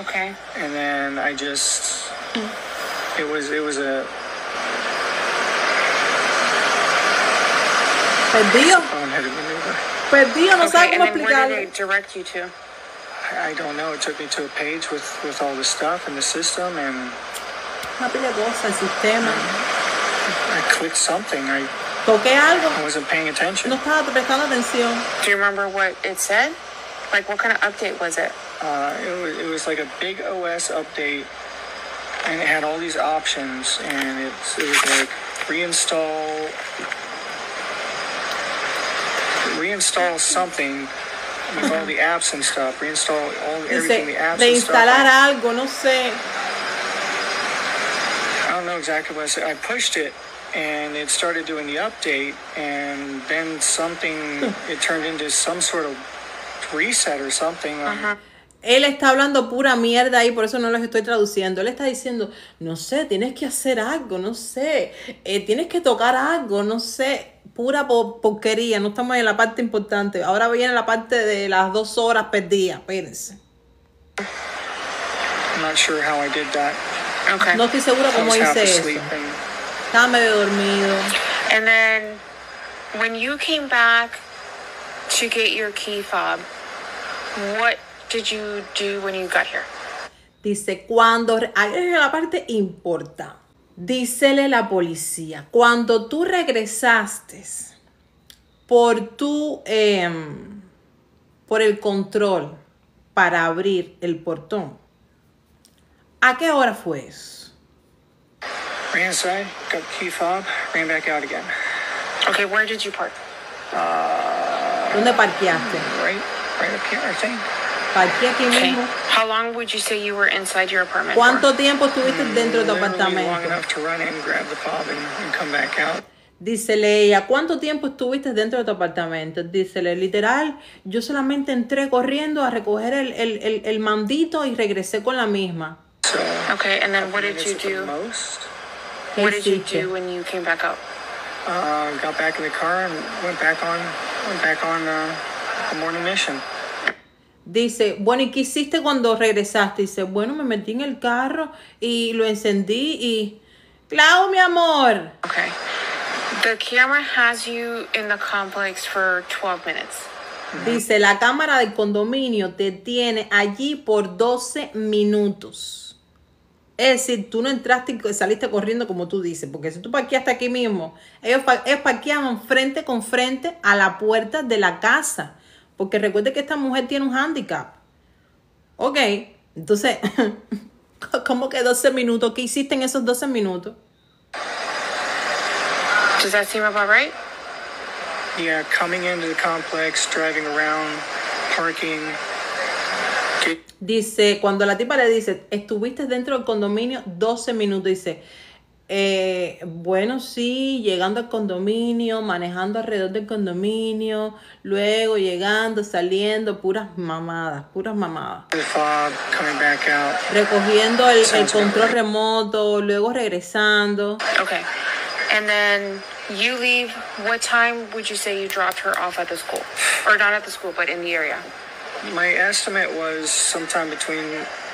Okay. And then I just, it was it was a Perdido, maneuver. Perdido, no Okay. sabes And cómo then where did explicarlo. it direct you to? I, I don't know. It took me to a page with with all the stuff in the system, and Una pila de cosas, el sistema. I clicked something. I, Toqué algo, I wasn't paying attention. no estaba prestando atención. Do you remember what it said? Like, what kind of update was it? Uh, it was it was like a big OS update, and it had all these options, and it's it was like reinstall reinstall something with all the apps and stuff. Reinstall all everything, the apps de and stuff. instalar algo, no sé. I don't know exactly what I said. I pushed it. And it started doing the update, and then something, *laughs* it turned into some sort of reset or something. Um, Él está hablando pura mierda ahí, por eso no los estoy traduciendo. Él está diciendo, no sé, tienes que hacer algo, no sé, eh, tienes que tocar algo, no sé, pura po- porquería, no estamos en la parte importante. Ahora viene la parte de las dos horas perdidas, espérense. I'm not sure how I did that. Okay. No estoy segura cómo hice eso. Estaba medio dormido. And then, when you came back to get your key fob, what did you do when you got here? Dice, cuando, ahí es la parte importante. Dícele la policía, cuando tú regresaste por tu, em, por el control para abrir el portón, ¿a qué hora fue eso? ran inside, got the key fob, ran back out again. Okay, where did you park? ¿Dónde parqueaste? Right, right up here, I think. Parqué aquí Okay. mismo. How long would you say you were inside your apartment? ¿Cuánto tiempo estuviste dentro de tu apartamento? enough to run in, grab the fob, and, and come back out. Dícele ella, ¿cuánto tiempo estuviste dentro de tu apartamento? Dícele, literal, yo solamente entré corriendo a recoger el, el, el, el mandito y regresé con la misma. So, Okay, and then what did you do? most. ¿Qué What did you do when you came back up? Uh, got back in the car and went back on, went back on uh, the morning mission. Dice, bueno, ¿y qué hiciste cuando regresaste? Dice, bueno, me metí en el carro y lo encendí y... Clau, mi amor. Okay. The camera has you in the complex for 12 minutes. Dice, la cámara del condominio te tiene allí por 12 minutos. Es decir, tú no entraste y saliste corriendo como tú dices, porque si tú parqueaste aquí mismo, ellos, pa- ellos parqueaban frente con frente a la puerta de la casa. Porque recuerde que esta mujer tiene un handicap. Ok, entonces, *laughs* ¿cómo que 12 minutos? ¿Qué hiciste en esos 12 minutos? Does that seem about right? Yeah, coming into the complex, driving around, parking. Dice, cuando la tipa le dice, estuviste dentro del condominio 12 minutos, dice, eh, bueno, sí, llegando al condominio, manejando alrededor del condominio, luego llegando, saliendo, puras mamadas, puras mamadas. the fob, coming back out. Recogiendo el, el control remoto, luego regresando. Okay. And then you leave. What time would you say you dropped her off at the school? Or not at the school, but in the area? My estimate was sometime between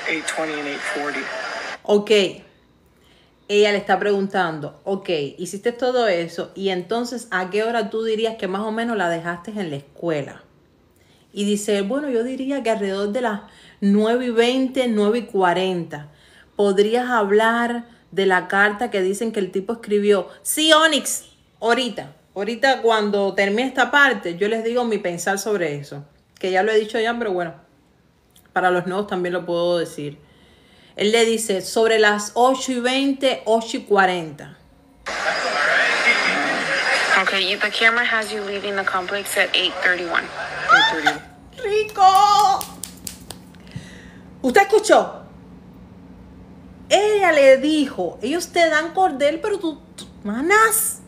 8:20 and 8:40. Ok, ella le está preguntando, ok, hiciste todo eso y entonces a qué hora tú dirías que más o menos la dejaste en la escuela? Y dice, bueno, yo diría que alrededor de las 9 y 20, 9 y 40. ¿Podrías hablar de la carta que dicen que el tipo escribió? Sí, Onyx, ahorita, ahorita cuando termine esta parte, yo les digo mi pensar sobre eso. Que ya lo he dicho ya, pero bueno, para los nuevos también lo puedo decir. Él le dice sobre las 8 y 20, 8 y 40. Okay. The camera has you leaving the complex at 8:31. 8:30. ¡Rico! ¿Usted escuchó? Ella le dijo, ellos te dan cordel, pero tú, tú manas.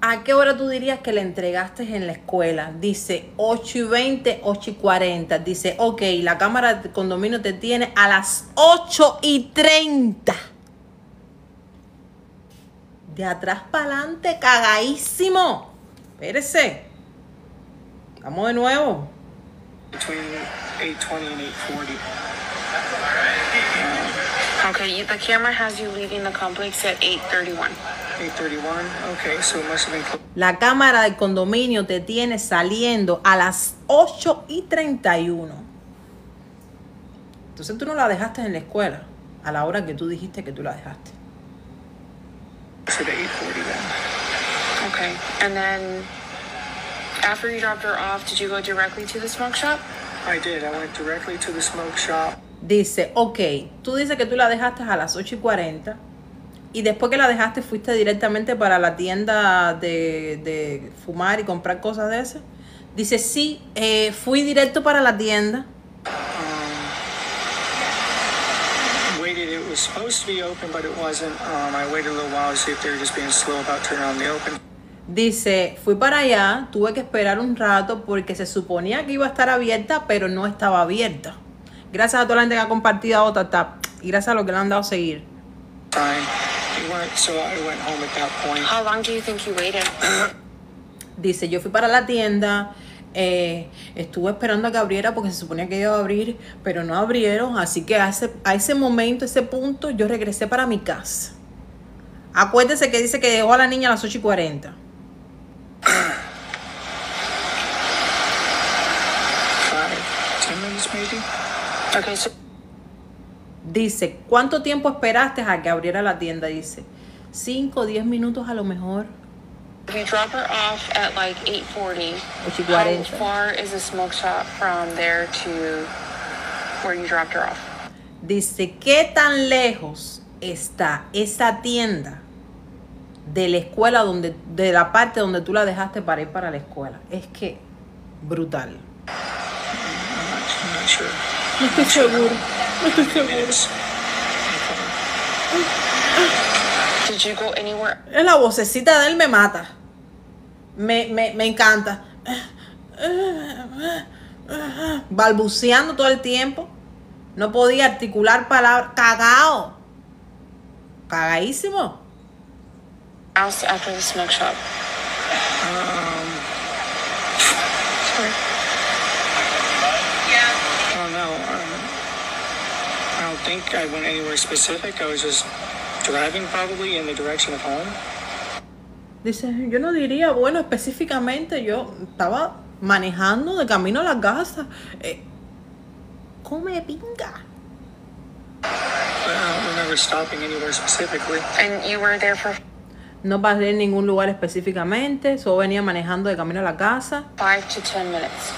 ¿A qué hora tú dirías que le entregaste en la escuela? Dice 8 y 20, 8 y 40. Dice, ok, la cámara de condominio te tiene a las 8 y 30. De atrás para adelante, cagadísimo. Espérese. Vamos de nuevo. Between 8:20 and 8:40. Okay. You, the camera has you leaving the complex at 8:31. 8:31. Okay, so it must have been. clo- La cámara del condominio te tiene saliendo a las 8 y 31. Entonces tú no la dejaste en la escuela a la hora que tú dijiste que tú la dejaste. closer to 8:40 then. Okay. And then after you dropped her off, did you go directly to the smoke shop? I did. I went directly to the smoke shop. Dice, ok, tú dices que tú la dejaste a las 8 y 40 y después que la dejaste fuiste directamente para la tienda de, de fumar y comprar cosas de esas. Dice, sí, eh, fui directo para la tienda. Waited. It was supposed to be open, but it wasn't. Um, I waited a little while to see if they were just being slow about turning on the open. Dice, fui para allá, tuve que esperar un rato porque se suponía que iba a estar abierta, pero no estaba abierta. Gracias a toda la gente que ha compartido otra tap y gracias a los que le han dado a seguir. Weren't, so I went home at that point. How long do you think you waited? *clears throat* Dice, yo fui para la tienda, eh, estuve esperando a que abriera porque se suponía que iba a abrir, pero no abrieron, así que a ese, a ese momento, ese punto, yo regresé para mi casa. Acuérdese que dice que dejó a la niña a las 8 y 40. Five, ten minutes maybe. Okay. So Dice, ¿cuánto tiempo esperaste a que abriera la tienda? Dice, 5 o 10 minutos a lo mejor. if you drop her off at like 8:40, Ocho y how 40. far is the smoke shop from there to where you dropped her off? Dice, ¿qué tan lejos está esa tienda de la escuela donde, de la parte donde tú la dejaste para ir para la escuela? Es que brutal. No estoy seguro, no estoy seguro. La vocecita de él me mata. Me, me, me encanta. Balbuceando todo el tiempo. No podía articular palabras. Cagao. Cagadísimo. after the smoke shop? Sorry. Oh no. Um, I don't think I went anywhere specific. I was just driving probably in the direction of home. Dice, yo no diría, bueno, específicamente yo estaba manejando de camino a la casa. Eh, come pinga. No pasé en ningún lugar específicamente, solo venía manejando de camino a la casa. five to ten minutes.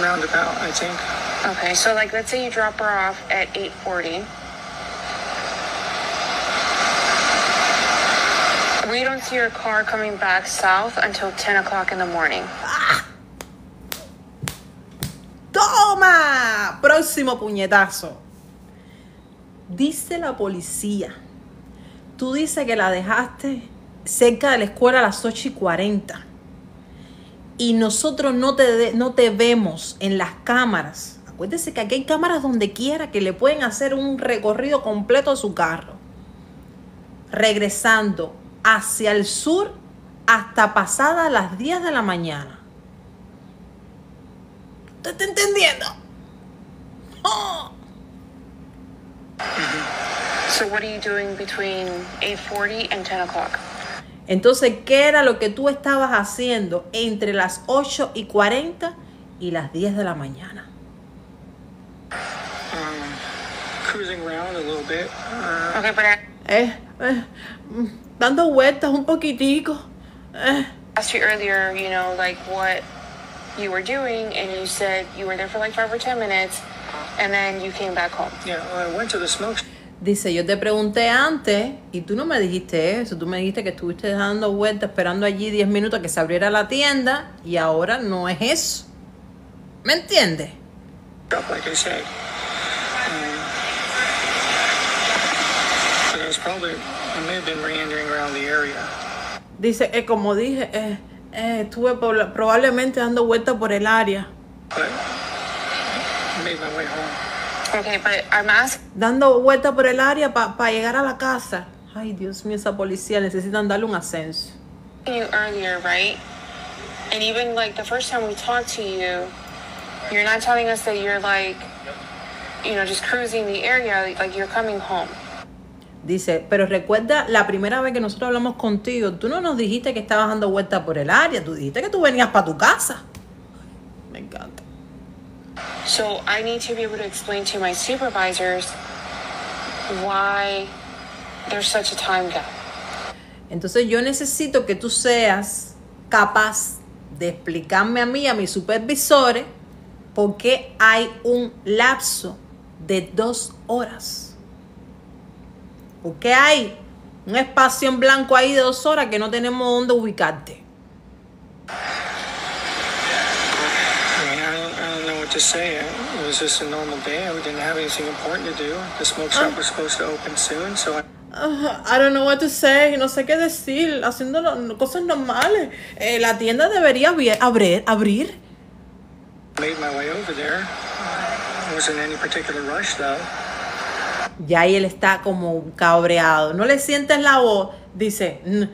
Roundabout, I think. Okay, so like let's say you drop her off at 8:40. We don't see your car coming back south until 10 o'clock in the morning. ¡Toma! Próximo puñetazo. Dice la policía. Tú dices que la dejaste cerca de la escuela a las 8 y 40. Y nosotros no te, de- no te vemos en las cámaras. Acuérdese que aquí hay cámaras donde quiera que le pueden hacer un recorrido completo a su carro. Regresando hacia el sur hasta pasadas las 10 de la mañana. ¿Usted está entendiendo? ¡Oh! So what are you doing between 8:40 and 10 o'clock? Entonces, ¿qué era lo que tú estabas haciendo entre las 8 y 40 y las 10 de la mañana? Cruising around a little bit. Uh, Okay, but I Eh, eh, dando vueltas un poquitico. Eh, asked you earlier, you know, like what you were doing, and you said you were there for like five or 10 minutes, and then you came back home. yeah, well, I went to the smoke shop. Dice, yo te pregunté antes y tú no me dijiste eso. Tú me dijiste que estuviste dando vueltas esperando allí 10 minutos a que se abriera la tienda y ahora no es eso. ¿Me entiendes? like I said. Um, but I was probably, I may have been meandering around the area. Dice, eh, como dije, eh, eh, estuve por- probablemente dando vueltas por el área. But I made my way home. Okay, but I'm Dando vueltas por el área para llegar a la casa. Ay, Dios mío, esa policía necesitan darle un ascenso. you earlier, right? And even like the first time we talked to you, you're not telling us that you're like, you know, just cruising the area, like you're coming home. Dice, pero recuerda la primera vez que nosotros hablamos contigo, tú no nos dijiste que estabas dando vueltas por el área, tú dijiste que tú venías para tu casa. Me encanta. So I need to be able to explain to my supervisors why there's such a time gap. Entonces yo necesito que tú seas capaz de explicarme a mí a mis supervisores por qué hay un lapso de dos horas. ¿Por qué hay un espacio en blanco ahí de dos horas que no tenemos dónde ubicarte? To say. It was just a normal day. We didn't have anything important to do. The smoke shop was supposed to open soon, so I Ah, I don't know what to say, no sé qué decir, haciendo cosas normales. Eh, la tienda debería abri- abrir, abrir. made my way over there. I wasn't in any particular rush, though. Ya ahí él está como cabreado. No le sientes la voz. Dice, "N-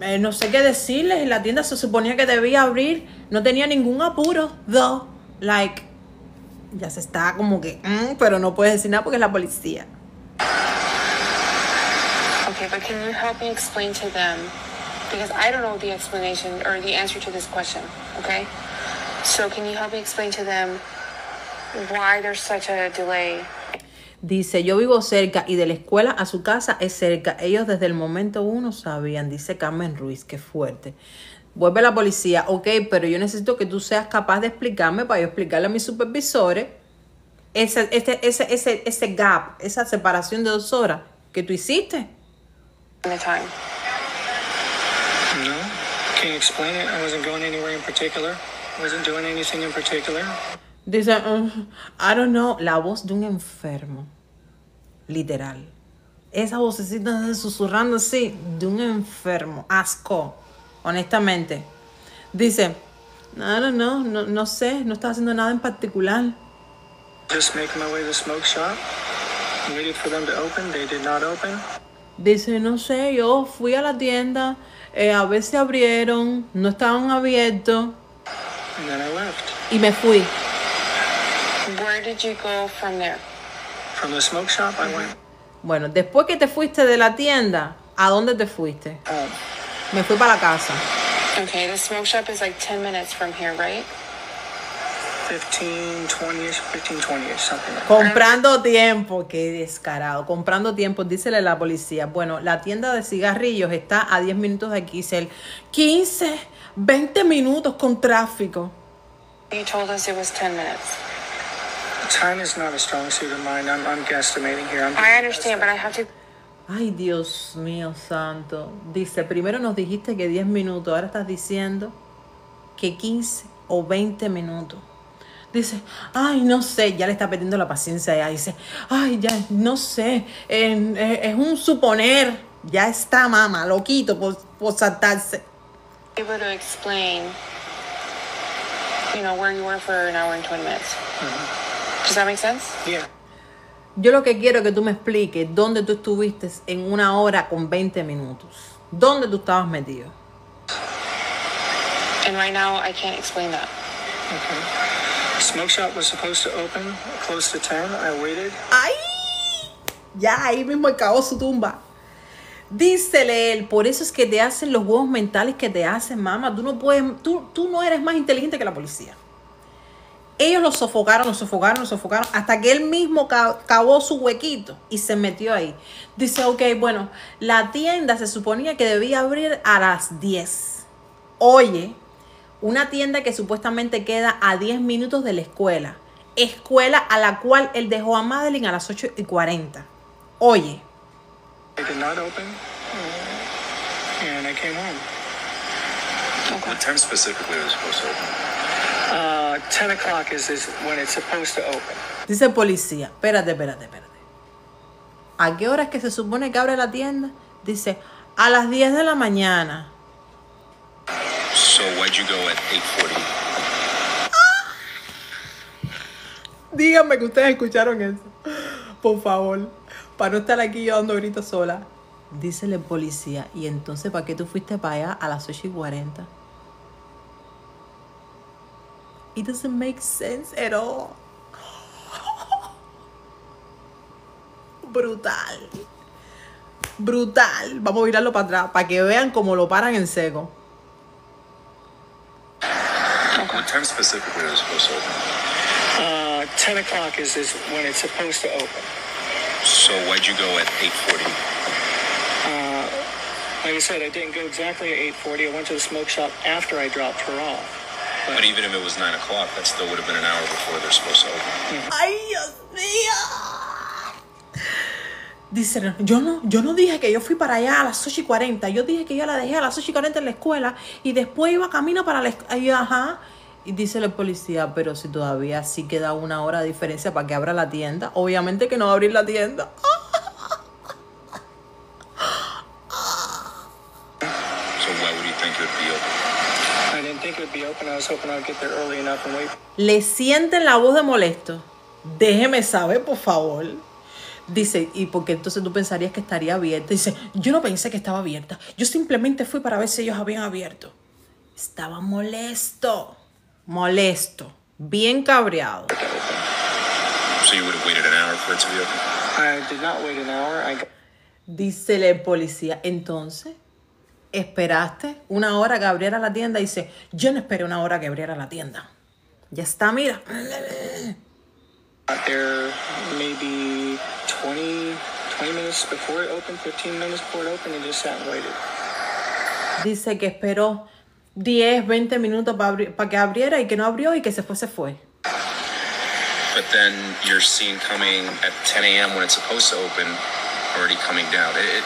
eh, no sé qué decirles. La tienda se suponía que debía abrir. No tenía ningún apuro. Though, like, ya se está como que, "Mm", pero no puedes decir nada porque es la policía. Okay, but can you help me explain to them? Because I don't know the explanation or the answer to this question, okay? So can you help me explain to them why there's such a delay? Dice, yo vivo cerca y de la escuela a su casa es cerca. Ellos desde el momento uno sabían, dice Carmen Ruiz, qué fuerte. Vuelve la policía, ok, pero yo necesito que tú seas capaz de explicarme para yo explicarle a mis supervisores ese, ese, ese, ese, ese gap, esa separación de dos horas que tú hiciste. in the time. No, can't explain it. I wasn't going anywhere in particular. Wasn't doing anything in particular. Dice, "Uh, I don't know, la voz de un enfermo, literal. esa vocecita susurrando así de un enfermo. Asco, honestamente. Dice, no, no, no, no, no sé, no estaba haciendo nada en particular. Just making my way to the smoke shop. Waited for them to open. They did not open. Dice, no sé, yo fui a la tienda eh, a ver si abrieron, no estaban abiertos And then I left. y me fui. Did you go from there? From the smoke shop, I went Bueno, después que te fuiste de la tienda, ¿a dónde te fuiste? home. Me fui para la casa. Okay, the smoke shop is like 10 minutes from here, right? 15, 20-ish, 15, 20-ish, something like that. Comprando tiempo, qué descarado. Comprando tiempo, dísele a la policía. Bueno, la tienda de cigarrillos está a 10 minutos de aquí. Dice él, 15, 20 minutos con tráfico. You told us it was 10 minutes. Time is not a strong suit of mine. I'm, I'm guesstimating here. I'm I understand, but I have to Ay, Dios mío santo. Dice, primero nos dijiste que 10 minutos, ahora estás diciendo que 15 o 20 minutos. Dice, ay, no sé, ya le está perdiendo la paciencia ya. Dice, ay, ya, no sé, eh, eh, es un suponer. Ya está, mamá, loquito por, por saltarse. able to explain, you know, where you were for an hour and 20 minutes. Does that make sense? Yeah. Yo lo que quiero es que tú me expliques dónde tú estuviste en una hora con 20 minutos. ¿Dónde tú estabas metido? And right now, I can't explain that. Okay. Smoke shop was supposed to open close to 10. I waited. ¡Ay! Ya ahí mismo acabó su tumba. Dísele él, por eso es que te hacen los huevos mentales que te hacen, mamá. Tú no puedes, tú, tú no eres más inteligente que la policía. Ellos lo sofocaron, lo sofocaron, lo sofocaron, hasta que él mismo ca- cavó su huequito y se metió ahí. Dice, ok, bueno, la tienda se suponía que debía abrir a las 10. Oye, una tienda que supuestamente queda a 10 minutos de la escuela. Escuela a la cual él dejó a Madeline a las 8 y 40. Oye, They did not open. And I came home. What time specifically was supposed to open? Uh, 10 o'clock is, is when it's supposed to open. dice el policía, espérate, espérate, espérate. ¿A qué hora es que se supone que abre la tienda? Dice, a las 10 de la mañana. So why'd you go at 8:40? Díganme que ustedes escucharon eso. Por favor. Para no estar aquí yo dando gritos sola. Dícele el policía. ¿Y entonces para qué tú fuiste para allá a las 8 y 40? It doesn't make sense at all. *laughs* Brutal. Brutal. Vamos a virarlo para atrás. Para que vean cómo lo paran en seco. What time specifically it supposed to open? Uh, 10 o'clock is, is when it's supposed to open. So why'd you go at 8:40? Like I said, I didn't go exactly at 8.40. I went to the smoke shop after I dropped her off. But even if it was 9 o'clock, that still would have been an hour before they're supposed to open. ¡Ay, Dios mío! Dice, yo no, yo no dije que yo fui para allá a las 8 y 40. Yo dije que yo la dejé a las 8 y 40 en la escuela y después iba camino para la escuela. Ajá. Y dice el policía, pero si todavía sí queda una hora de diferencia para que abra la tienda, obviamente que no va a abrir la tienda. So Le sienten la voz de molesto. Déjeme saber, por favor. Dice, ¿y porque entonces tú pensarías que estaría abierta? Dice, yo no pensé que estaba abierta. Yo simplemente fui para ver si ellos habían abierto. Estaba molesto. Molesto. Bien cabreado. So you would have waited an hour for it to be open? I did not wait an hour. I got Dícele el policía, entonces, ¿esperaste una hora que abriera la tienda? Dice, yo no esperé una hora que abriera la tienda. Ya está, mira. there maybe 20, 20 minutes before it opened, 15 minutes before it opened, and just sat and waited. Dice que esperó 10, 20 minutos para que abriera y que no abrió y que se fue, se fue. But then you're seen coming at 10 a.m. when it's supposed to open, already coming down. It, it,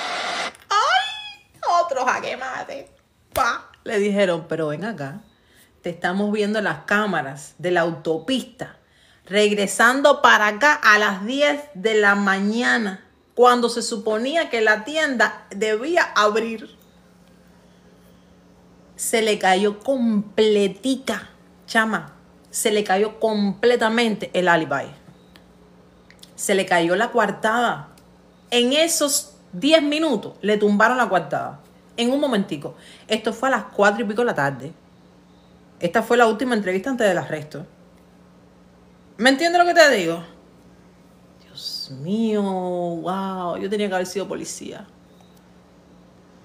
Mate. Pa. Le dijeron, pero ven acá. Te estamos viendo en las cámaras de la autopista. Regresando para acá a las 10 de la mañana. cuando se suponía que la tienda debía abrir. Se le cayó completica, chama, se le cayó completamente el alibi. Se le cayó la coartada. En esos 10 minutos le tumbaron la coartada. En un momentico. Esto fue a las 4 y pico de la tarde. Esta fue la última entrevista antes del arresto. ¿Me entiendes lo que te digo? Dios mío, wow, yo tenía que haber sido policía.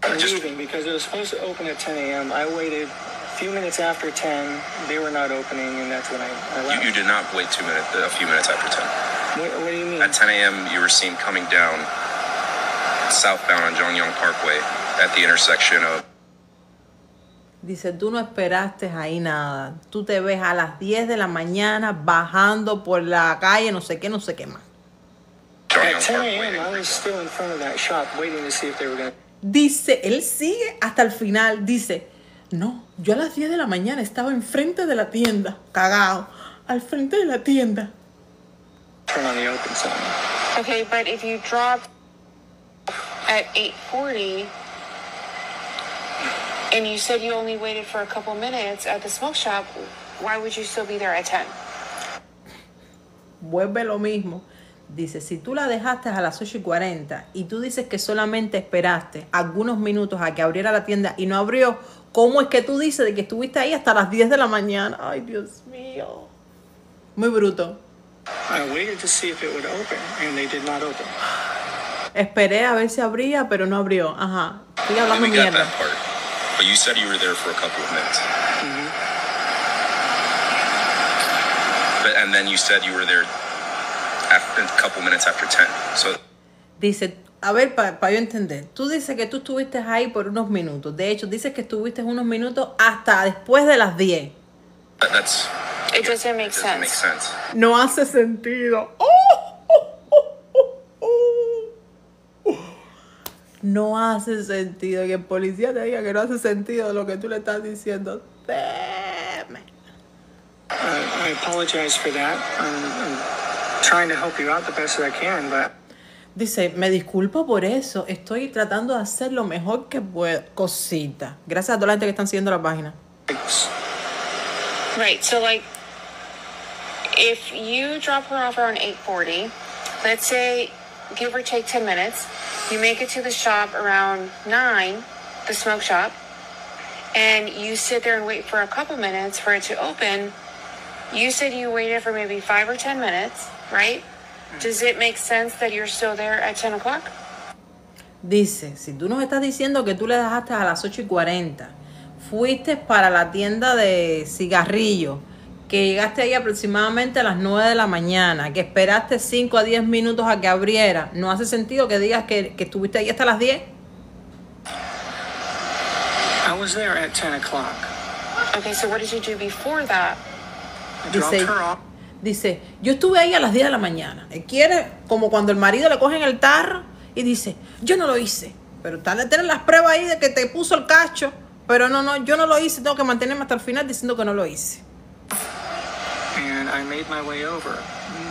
Leaving because it was supposed to open at 10 a.m. I waited a few minutes after 10. They were not opening, and that's when I, I left. You, you did not wait two minutes, a few minutes after 10. What, what do you mean? At 10 a.m., you were seen coming down southbound on Jongyong Parkway at the intersection of Dice, tú no esperaste ahí nada. Tú te ves a las 10 de la mañana bajando por la calle, no sé qué, no sé qué más. Jongyong At 10 a.m., Parkway. I was still in front of that shop waiting to see if they were going to. Dice, él sigue hasta el final. Dice, no, yo a las 10 de la mañana estaba enfrente de la tienda, cagado, al frente de la tienda. turn on the open sign. Okay, but if you dropped at 8:40 and you said you only waited for a couple minutes at the smoke shop, why would you still be there at 10? Vuelve lo mismo. Dice, si tú la dejaste a las 8 y 40 y tú dices que solamente esperaste algunos minutos a que abriera la tienda y no abrió, ¿cómo es que tú dices de que estuviste ahí hasta las 10 de la mañana? Ay, Dios mío. Muy bruto. I waited to see if it would open, and they did not open. Esperé a ver si abría, pero no abrió. Ajá. Estoy hablando mierda. But you said you were there for a couple of minutes. But, and then you said you were there after, a couple minutes after 10. So Dice, a ver, para yo entender. Tú dices que tú estuviste ahí por unos minutos. De hecho, dices que estuviste unos minutos hasta después de las 10. that, that's. It doesn't make it doesn't make sense. sense. No hace sentido. ¡Oh! ¡Oh! ¡Oh! No hace sentido que el policía te diga que no hace sentido lo que tú le estás diciendo. Damn. I, I apologize for that. I'm, I'm trying to help you out the best that I can, but Dice, me disculpo por eso. Estoy tratando de hacer lo mejor que puedo. Cosita. Gracias a toda la gente que están siguiendo la página. Right. So like if you drop her off around 8:40, let's say give or take 10 minutes, you make it to the shop around 9, the smoke shop, and you sit there and wait for a couple minutes for it to open. You said you waited for maybe 5 or 10 minutes, right? Does it make sense that you're still there at 10 o'clock? Dice, si tú nos estás diciendo que tú le dejaste a las 8 y 40, fuiste para la tienda de cigarrillos, que llegaste ahí aproximadamente a las 9 de la mañana, que esperaste 5 a 10 minutos a que abriera, ¿no hace sentido que digas que, que estuviste ahí hasta las 10? I was there at 10 o'clock. Okay, so what did you do before that? I dropped Dice, her off. dice, yo estuve ahí a las 10 de la mañana. Él quiere, como cuando el marido le coge en el tarro y dice, yo no lo hice. Pero tal de tener las pruebas ahí de que te puso el cacho. Pero no, no, yo no lo hice. Tengo que mantenerme hasta el final diciendo que no lo hice. I made my way over.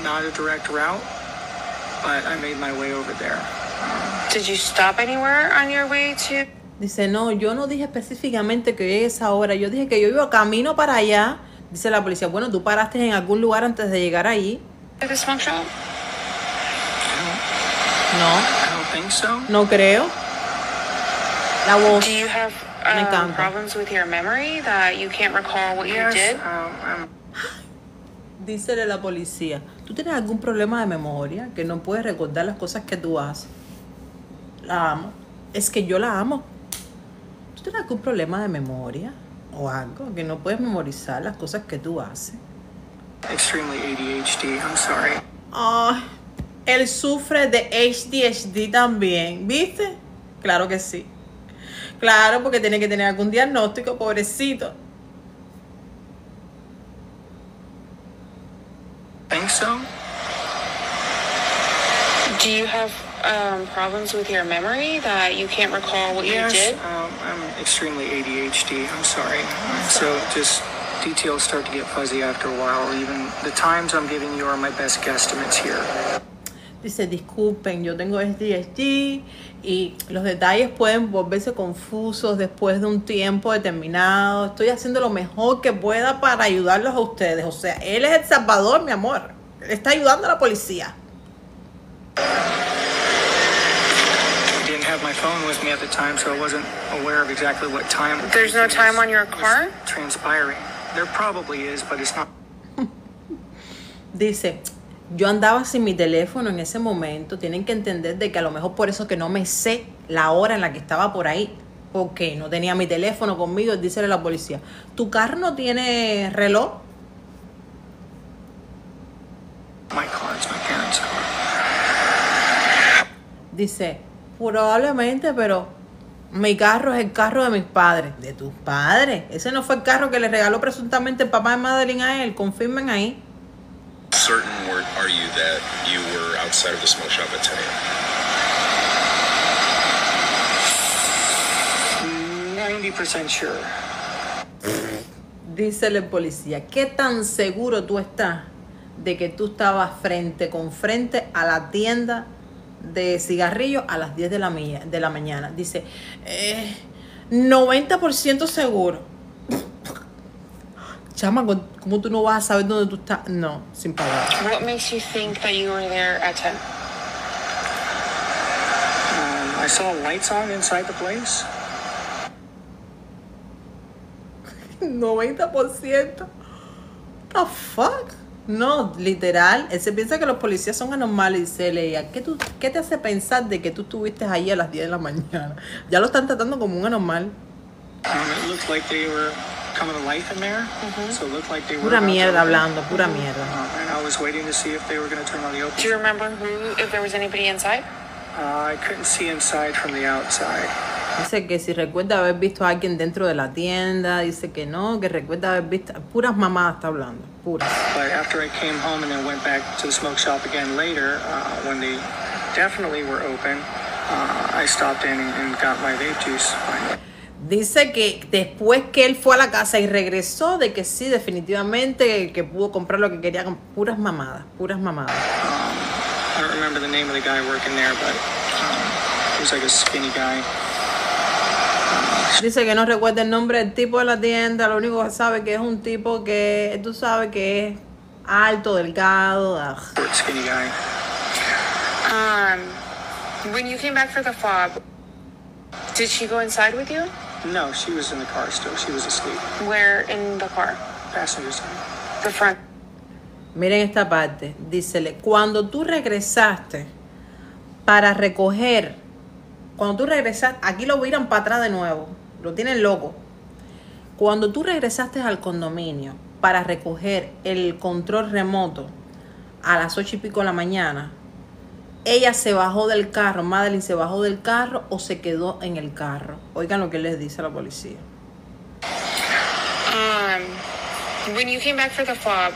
Not a direct route, but I made my way over there. Did you stop anywhere on your way to Dice, no, yo no dije específicamente que llegue esa hora. Yo dije que yo iba camino para allá. Dice la policía, bueno, tú paraste en algún lugar antes de llegar ahí. the smoke shop? No, I don't think so. no creo. La voz. Do you have Me um, encanta. problems with your memory that you can't recall what Yes, you did? um, I'm Dícele la policía, ¿tú tienes algún problema de memoria que no puedes recordar las cosas que tú haces? La amo. Es que yo la amo. ¿Tú tienes algún problema de memoria o algo que no puedes memorizar las cosas que tú haces? extremely ADHD. I'm sorry. Ay, él sufre de HDHD también, ¿viste? Claro que sí. Claro, porque tiene que tener algún diagnóstico, pobrecito. Think so? Do you have um, problems with your memory that you can't recall what yes. you did? Um, I'm extremely ADHD. I'm sorry. So just details start to get fuzzy after a while. Or even the times I'm giving you are my best guesstimates here. Dice, disculpen, yo tengo SDSG y los detalles pueden volverse confusos después de un tiempo determinado. Estoy haciendo lo mejor que pueda para ayudarlos a ustedes. O sea, él es el salvador, mi amor. Está ayudando a la policía. I didn't have my phone with me at the time, so I wasn't aware of exactly what time. There's no time on your car? Transpiring. There probably is, but it's not. *laughs* Dice, yo andaba sin mi teléfono en ese momento. Tienen que entender de que a lo mejor por eso que no me sé la hora en la que estaba por ahí. Porque no tenía mi teléfono conmigo. Dice a la policía, ¿tu carro no tiene reloj? My car, it's my parents' car. Dice, probablemente, pero mi carro es el carro de mis padres. ¿De tus padres? Ese no fue el carro que le regaló presuntamente el papá de Madeline a él. Confirmen ahí. Certain were, are you that you were outside of the smoke shop at 10 a.m.? 90% sure. Dice el policía, ¿qué tan seguro tú estás de que tú estabas frente con frente a la tienda de cigarrillos a las 10 de la, de la mañana? Dice, eh, 90% seguro. Chama, ¿cómo tú no vas a saber dónde tú estás? No, sin palabras. What makes you think that you were there at 10? Um, I saw lights on inside the place. *laughs* 90%. The fuck? No, literal. Él se piensa que los policías son anormales y dice Leia, ¿qué, tú, ¿qué te hace pensar de que tú estuviste ahí a las 10 de la mañana? Ya lo están tratando como un anormal. Um, it looked like they to life in there. So it looked like they were. Pura about to mierda open. hablando, pura mierda. Um, and I was waiting to see if they were going to turn on the open. Do you remember who, if there was anybody inside? Uh, I couldn't see inside from the outside. Dice que si recuerda haber visto a alguien dentro de la tienda, dice que no, que recuerda haber visto, puras mamadas está hablando, puras. But after I came home and then went back to the smoke shop again later, uh, when they definitely were open, uh, I stopped in and, and got my vape juice finally. Dice que después que él fue a la casa y regresó, de que sí, definitivamente, que pudo comprar lo que quería, con puras mamadas, puras mamadas. I don't remember the name of the guy working there, but um, he was like a skinny guy. Dice que no recuerda el nombre del tipo de la tienda, lo único que sabe que es un tipo que, tú sabes que es alto, delgado. ugh. Short, skinny guy. Um, when you came back for the fob, did she go inside with you? No, she was in the car still. She was asleep. Where in the car? Passenger side. The front. Miren esta parte, dícele, cuando tú regresaste para recoger, cuando tú regresaste, aquí lo viran para atrás de nuevo, lo tienen loco. Cuando tú regresaste al condominio para recoger el control remoto a las ocho y pico de la mañana, ella se bajó del carro, Madeline se bajó del carro o se quedó en el carro. Oigan lo que les dice la policía. Um, when you came back for the fob,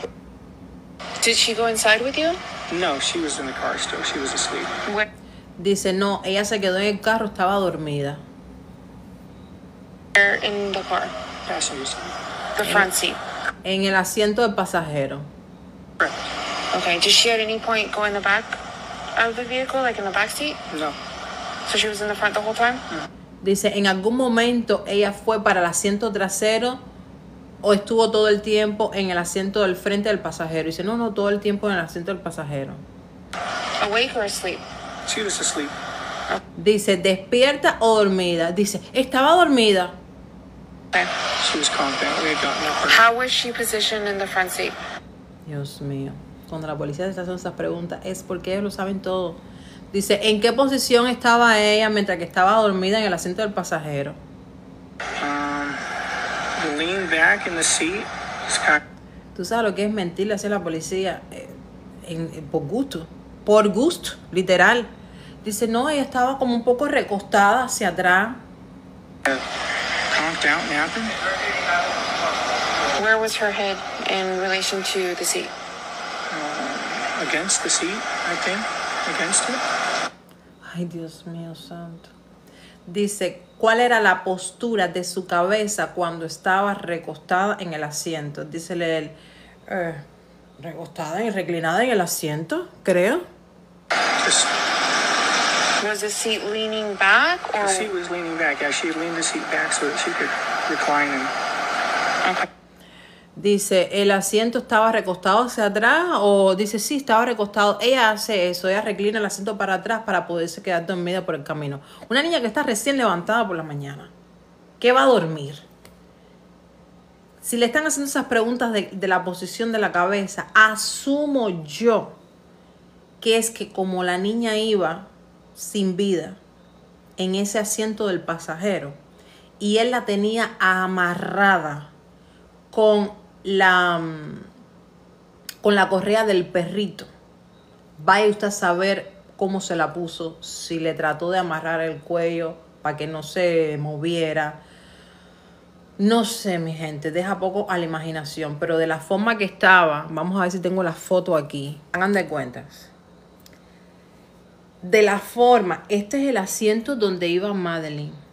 did she go inside with you? No, she was in the car still. She was asleep. Where Dice, no, ella se quedó en el carro, estaba dormida. in the car? Passenger. The front seat. En el asiento del pasajero. Okay. Did she at any point go in the back of the vehicle, like in the back seat? No. So she was in the front the whole time? Dice, en algún momento ella fue para el asiento trasero o estuvo todo el tiempo en el asiento del frente del pasajero. Dice, no, no, todo el tiempo en el asiento del pasajero. Awake or asleep? She was asleep. Dice, despierta o dormida. Dice, estaba dormida. Okay. She was down. We had gotten How was she positioned in the front seat? Dios mío. Cuando la policía se está haciendo esas preguntas es porque ellos lo saben todo. Dice, ¿en qué posición estaba ella mientras que estaba dormida en el asiento del pasajero? Um, leaned back in the seat. Tú sabes lo que es mentirle hacia la policía Eh, en- en- por gusto, por gusto, literal. Dice, no, ella estaba como un poco recostada hacia atrás. Where was her head in relation to the seat? Against the seat, I think. Against it. Ay, Dios mío santo. Dice, ¿cuál era la postura de su cabeza cuando estaba recostada en el asiento? Dice él, eh, recostada y reclinada en el asiento, creo. Was the seat leaning back or the seat was leaning back. Yeah, she leaned the seat back so that she could recline and okay. Dice, ¿el asiento estaba recostado hacia atrás? O dice, sí, estaba recostado. Ella hace eso, ella reclina el asiento para atrás para poderse quedar dormida por el camino. Una niña que está recién levantada por la mañana, que va a dormir. Si le están haciendo esas preguntas de, de la posición de la cabeza, asumo yo que es que como la niña iba sin vida en ese asiento del pasajero y él la tenía amarrada con la mm, con la correa del perrito. Vaya usted a saber cómo se la puso, si le trató de amarrar el cuello para que no se moviera. No sé, mi gente, deja poco a la imaginación, pero de la forma que estaba, vamos a ver si tengo la foto aquí. Hagan de cuentas. De la forma, este es el asiento donde iba Madeline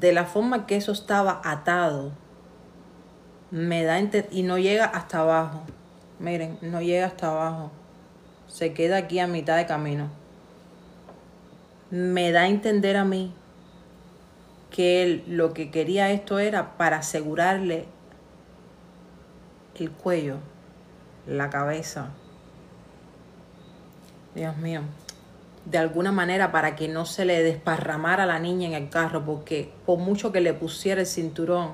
de la forma que eso estaba atado, me da y no llega hasta abajo. Miren, no llega hasta abajo. Se queda aquí a mitad de camino. Me da a entender a mí que él lo que quería esto era para asegurarle el cuello, la cabeza. Dios mío de alguna manera para que no se le desparramara a la niña en el carro, porque por mucho que le pusiera el cinturón,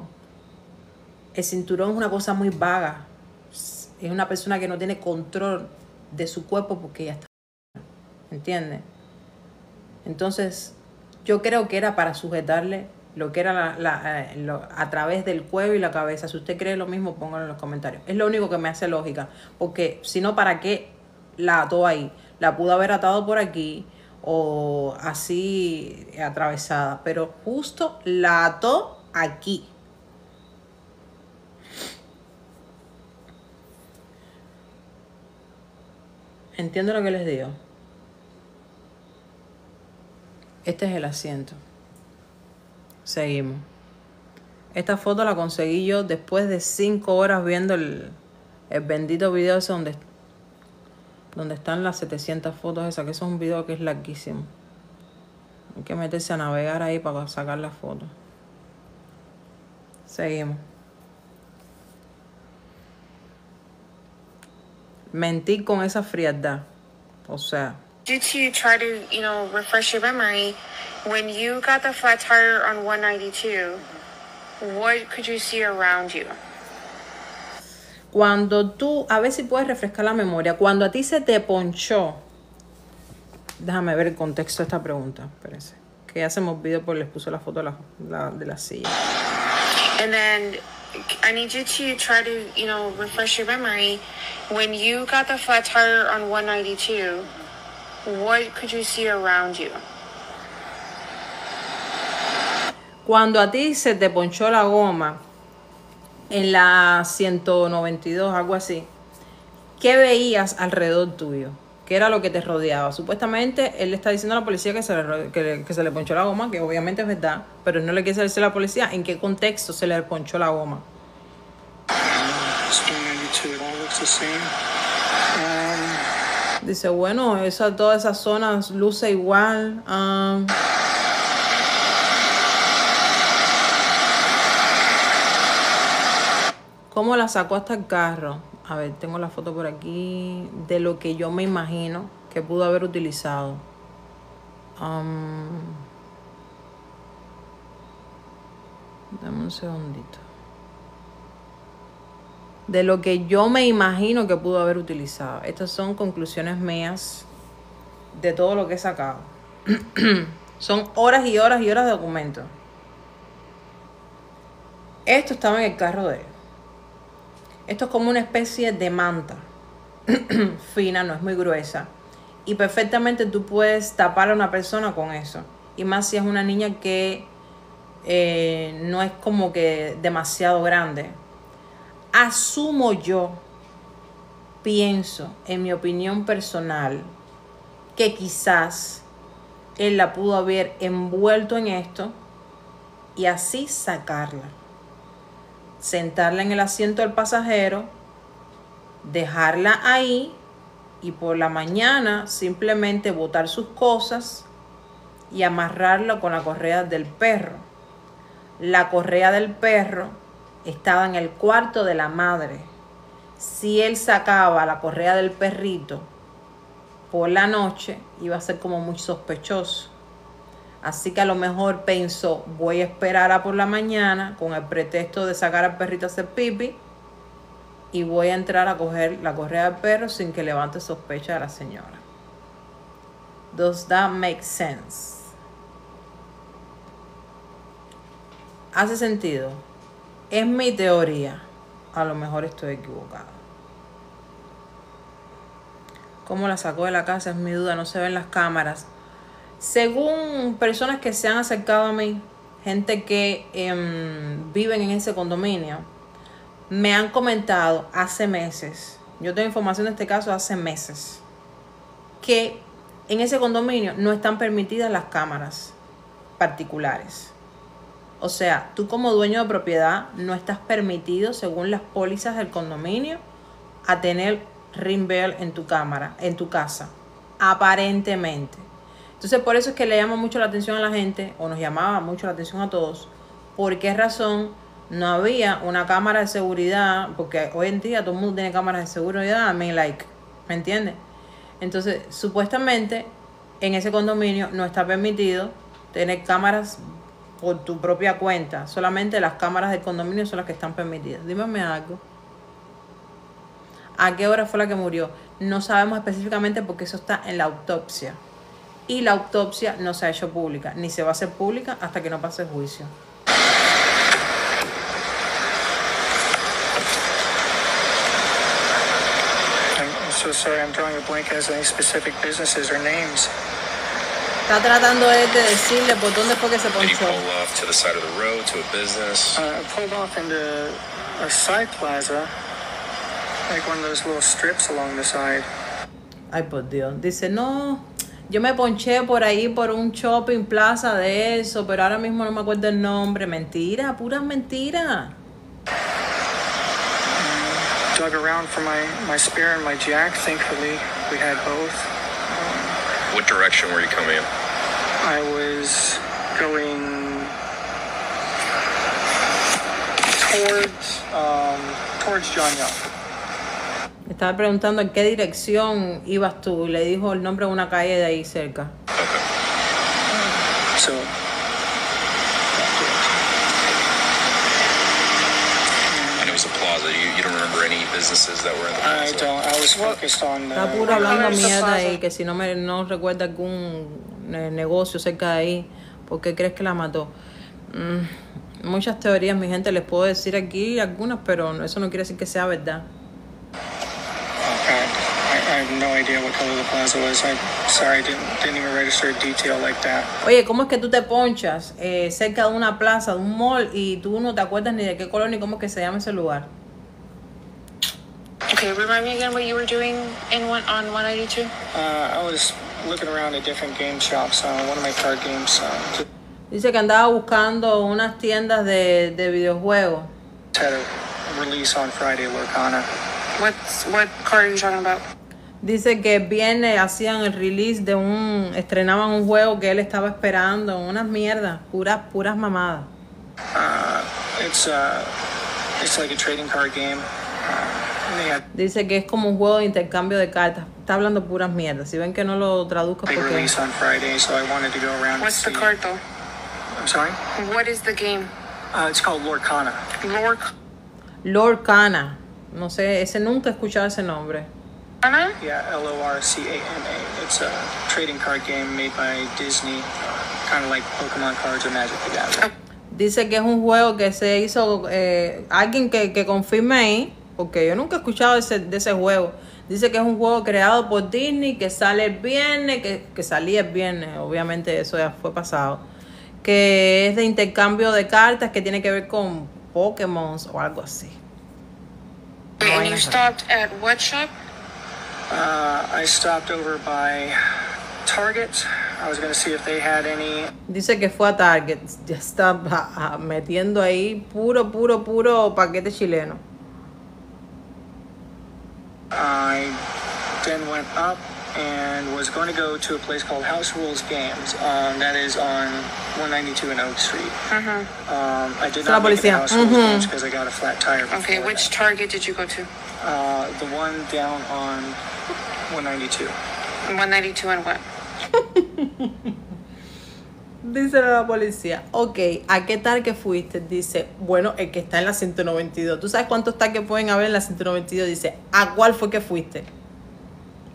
el cinturón es una cosa muy vaga. Es una persona que no tiene control de su cuerpo porque ya está. ¿Entiendes? Entonces, yo creo que era para sujetarle lo que era la- la, eh, lo- a través del cuello y la cabeza. Si usted cree lo mismo, póngalo en los comentarios. Es lo único que me hace lógica, porque si no, ¿para qué la ató ahí? La pudo haber atado por aquí o así atravesada, pero justo la ató aquí. Entiendo lo que les digo. Este es el asiento. Seguimos. Esta foto la conseguí yo después de cinco horas viendo el, el bendito video ese donde, donde están las 700 fotos esas, que eso es un video que es larguísimo. Hay que meterse a navegar ahí para sacar las fotos. Seguimos. Mentir con esa frialdad. O sea, Due to try to, you know, refresh your memory, when you got the flat tire on 192, what could you see around you? Cuando tú, a ver si puedes refrescar la memoria, cuando a ti se te ponchó, déjame ver el contexto de esta pregunta, espérense, que ya se me olvidó porque les puse la foto de la, la- de la silla. And then I need you to try to, you know, refresh your memory. When you got the flat tire on 192, what could you see around you? Cuando a ti se te ponchó la goma en la 192, algo así, ¿qué veías alrededor tuyo? ¿Qué era lo que te rodeaba? Supuestamente él le está diciendo a la policía que se le, que que se le ponchó la goma, que obviamente es verdad, pero no le quiere decir a la policía en qué contexto se le ponchó la goma. It's 192. It all looks the same. Um, Dice, bueno, esa, todas esas zonas luce igual. ah, ¿Cómo la sacó hasta el carro? A ver, tengo la foto por aquí de lo que yo me imagino que pudo haber utilizado. Am, dame un segundito. De lo que yo me imagino que pudo haber utilizado. Estas son conclusiones mías de todo lo que he sacado. *clears throat* son horas y horas y horas de documentos. Esto estaba en el carro de él. Esto es como una especie de manta *clears throat* fina, no es muy gruesa. Y perfectamente tú puedes tapar a una persona con eso. Y más si es una niña que eh, no es como que demasiado grande. Asumo yo, pienso, en mi opinión personal, que quizás él la pudo haber envuelto en esto y así sacarla sentarla en el asiento del pasajero, dejarla ahí y por la mañana simplemente botar sus cosas y amarrarlo con la correa del perro. La correa del perro estaba en el cuarto de la madre. Si él sacaba la correa del perrito por la noche, iba a ser como muy sospechoso. Así que a lo mejor pensó, voy a esperar a por la mañana con el pretexto de sacar al perrito a hacer pipi y voy a entrar a coger la correa del perro sin que levante sospecha a la señora. Does that make sense? ¿Hace sentido? Es mi teoría. A lo mejor estoy equivocado. ¿Cómo la sacó de la casa? Es mi duda, no se ven las cámaras. Según personas que se han acercado a mí, gente que em, viven en ese condominio, me han comentado hace meses, yo tengo información de este caso hace meses, que en ese condominio no están permitidas las cámaras particulares. O sea, tú como dueño de propiedad no estás permitido, según las pólizas del condominio, a tener ring bell en tu cámara, en tu casa, aparentemente. Entonces, por eso es que le llama mucho la atención a la gente, o nos llamaba mucho la atención a todos, por qué razón no había una cámara de seguridad, porque hoy en día todo el mundo tiene cámaras de seguridad, I mean, like, ¿me entiendes? Entonces, supuestamente, en ese condominio no está permitido tener cámaras por tu propia cuenta. Solamente las cámaras del condominio son las que están permitidas. Dímeme algo. ¿A qué hora fue la que murió? No sabemos específicamente porque eso está en la autopsia. Y la autopsia no se ha hecho pública, ni se va a hacer pública hasta que no pase el juicio. I'm so sorry, I'm drawing a blank as any specific businesses or names. Está tratando él de decirle por dónde fue que se Did he ponchó. pull off to the side of the road to a business? Uh, I pulled off into a side plaza, like one of those little strips along the side. Ay, por Dios. Dice, no, yo me ponché por ahí por un shopping plaza de eso, pero ahora mismo no me acuerdo el nombre. Mentira, puras mentiras. Dug around for my, my spare and my jack. Thankfully, we had both. What direction were you coming in? I was going towards um, towards John Young. Me estaba preguntando en qué dirección ibas tú y le dijo el nombre de una calle de ahí cerca. So. Está puro hablando mierda ahí, que si no me no recuerda algún negocio cerca de ahí, ¿por qué crees que la mató? Mm, muchas teorías, mi gente, les puedo decir aquí algunas, pero eso no quiere decir que sea verdad. Oye, ¿cómo es que tú te ponchas eh, cerca de una plaza, de un mall, y tú no te acuerdas ni de qué color ni cómo es que se llama ese lugar? Okay, remind me again what you were doing in one on 192. Uh, I was looking around at different game shops. Uh, one of my card games uh, just Dice que andaba buscando unas tiendas de, de videojuegos. had a release on Friday, Lorcana. What's what card are you talking about? Dice que el viernes hacían el release de un, estrenaban un juego que él estaba esperando, unas mierdas, puras, puras mamadas. Uh, it's uh, it's like a trading card game. Uh, Dice que es como un juego de intercambio de cartas. Está hablando puras mierdas. Si ven que no lo traduzco big porque... release on Friday, so I wanted to go around. What's the card though? I'm sorry. What is the game? Uh, it's called Lorcana. Lorcana? Lord Cana. No sé, ese nunca he escuchado ese nombre. Yeah, L O R C A N A. It's a trading card game made by Disney, kind of like Pokemon cards or Magic the Gathering. Dice que es un juego que se hizo, eh, alguien que, que confirme ahí, porque yo nunca he escuchado ese, de ese juego. Dice que es un juego creado por Disney, que sale el viernes, que, que salía el viernes, obviamente eso ya fue pasado, que es de intercambio de cartas, que tiene que ver con Pokémon o algo así. Okay, and you stopped at what shop? Dice que fue a Target, ya está metiendo ahí puro, puro, puro paquete chileno. I then went up and was going to go to a place called House Rules Games. Um, that is on 192 and Oak Street. Um, I did not make it to. House Rules Games because I got a flat tire. Okay, which that. Target did you go to? Uh, the one down on 192. 192 and what? *laughs* Dice la policía, ok, ¿a qué tarque fuiste? Dice, bueno, el que está en la 192. ¿Tú sabes cuántos tarques pueden haber en la 192? Dice, ¿a cuál fue que fuiste?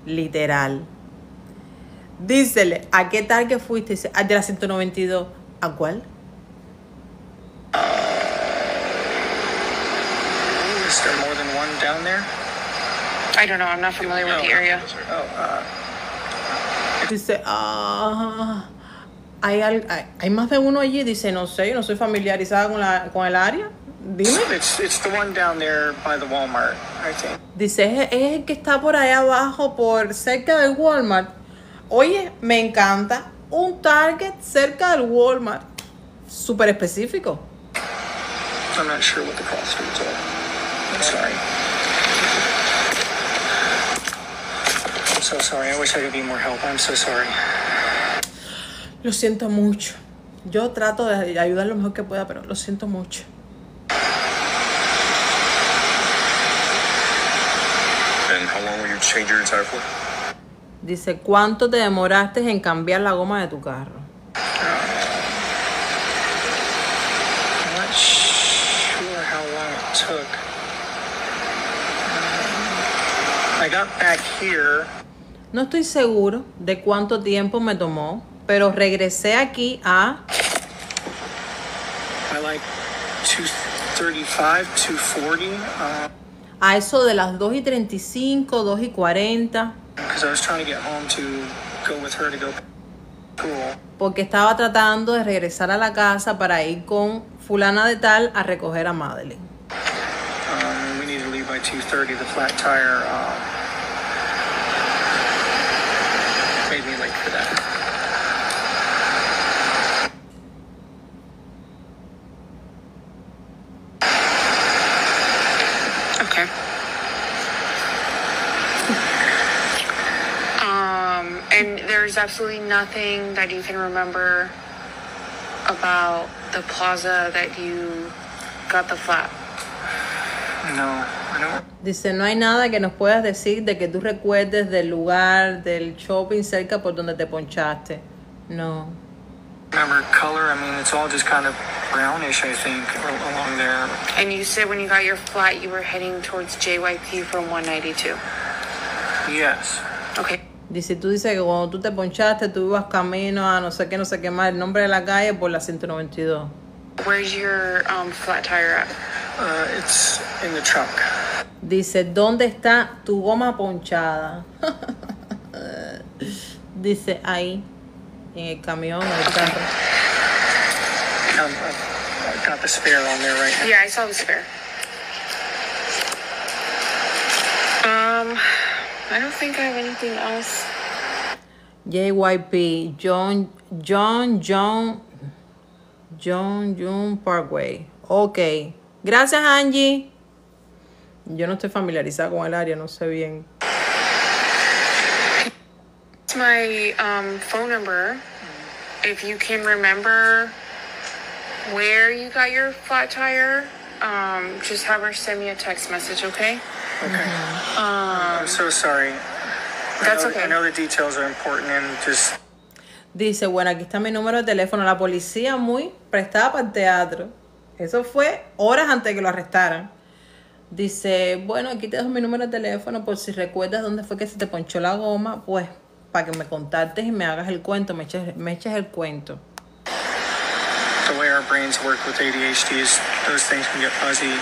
Literal. Dícele, ¿a qué tarque fuiste? Dice, al de la 192. ¿A cuál? Is there more than one down there? I don't know. I'm not familiar with the area. Oh, uh, Dice, ah, ¿hay, al- hay, hay más de uno allí? Dice, no sé, yo no soy familiarizada con, la, con el área. Dime. it's it's the one down there by the Walmart, I think. Dice, es, el que está por allá abajo, por cerca del Walmart. Oye, me encanta. Un Target cerca del Walmart. Súper específico. I'm not sure what the cross streets are. I'm sorry. I'm so sorry. I wish I could be more help. I'm so sorry. Lo siento mucho. Yo trato de ayudar lo mejor que pueda, pero lo siento mucho. And how long will you change your? Dice, ¿cuánto te demoraste en cambiar la goma de tu carro? I'm not sure how long it took. Um, I got back here. No estoy seguro de cuánto tiempo me tomó, pero regresé aquí a by like 235, 240. Um, a eso de las 2 y 35, 2 y 40, because I was trying to get home to go with her to go school. porque estaba tratando de regresar a la casa para ir con fulana de tal a recoger a Madeline. Um, we needed to leave by 2:30. The flat tire um, absolutely nothing that you can remember about the plaza that you got the flat. No, I don't Dice, no hay nada que nos puedas decir de que tú recuerdes del lugar, del shopping cerca por donde te ponchaste. No. remember color. I mean, it's all just kind of brownish, I think, along there. And you said when you got your flat, you were heading towards JYP from 192. Yes. Okay. Dice, tú dices que cuando tú te ponchaste, tú ibas camino a no sé qué, no sé qué más, el nombre de la calle por la 192. Where's your um, flat tire at? Uh, it's in the trunk. Dice, ¿dónde está tu goma ponchada? *laughs* Dice, ahí, en el camión, en el carro. Um, I've got the spare on there right now. Yeah, I saw the spare. I don't think I have anything else. JYP, John, John, John, John, John Parkway. Ok. Gracias, Angie. Yo no estoy familiarizada con el área, no sé bien. It's my um, phone number. If you can remember where you got your flat tire, um, just have her send me a text message, okay? Okay. I'm so sorry. I That's know, okay. I know the details are important and just Dice, bueno, aquí está mi número de teléfono. La policía muy prestada para el teatro. Eso fue horas antes de que lo arrestaran. Dice, bueno, aquí te dejo mi número de teléfono por si recuerdas dónde fue que se te ponchó la goma, pues para que me contactes y me hagas el cuento, me eches, me eches el cuento. Way our brains work with ADHD is those things can get fuzzy.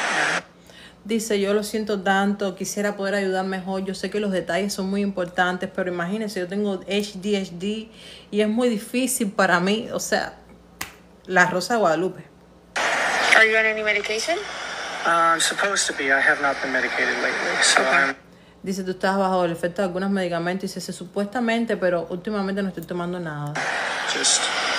Dice, yo lo siento tanto, quisiera poder ayudar mejor. Yo sé que los detalles son muy importantes, pero imagínense, yo tengo HDHD y es muy difícil para mí. O sea, la Rosa de Guadalupe. Are you on any medication? Uh, I'm supposed to be. I have not been medicated lately, so Okay. I'm Dice, tú estás bajo el efecto de algunos medicamentos. Dice, supuestamente, pero últimamente no estoy tomando nada. just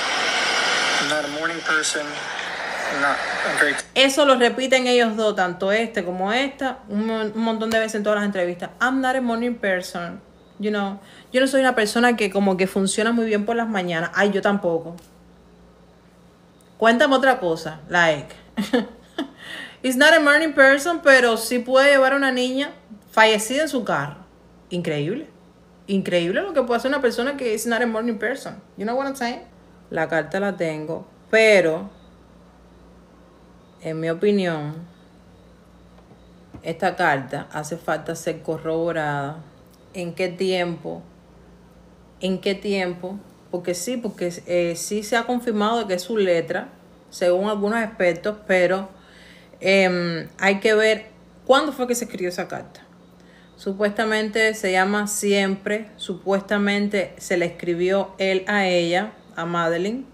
Eso lo repiten ellos dos, tanto este como esta, un, mon- un montón de veces en todas las entrevistas. I'm not a morning person. you know, yo no soy una persona que como que funciona muy bien por las mañanas. Ay, yo tampoco. Cuéntame otra cosa, like, *laughs* it's not a morning person, pero sí puede llevar a una niña fallecida en su carro. Increíble. Increíble lo que puede hacer una persona que es not a morning person. You know what I'm saying? La carta la tengo, pero en mi opinión, esta carta hace falta ser corroborada. ¿En qué tiempo? ¿En qué tiempo? Porque sí, porque eh, sí se ha confirmado que es su letra, según algunos expertos, pero em, hay que ver cuándo fue que se escribió esa carta. Supuestamente se llama Siempre, supuestamente se le escribió él a ella, a Madeline,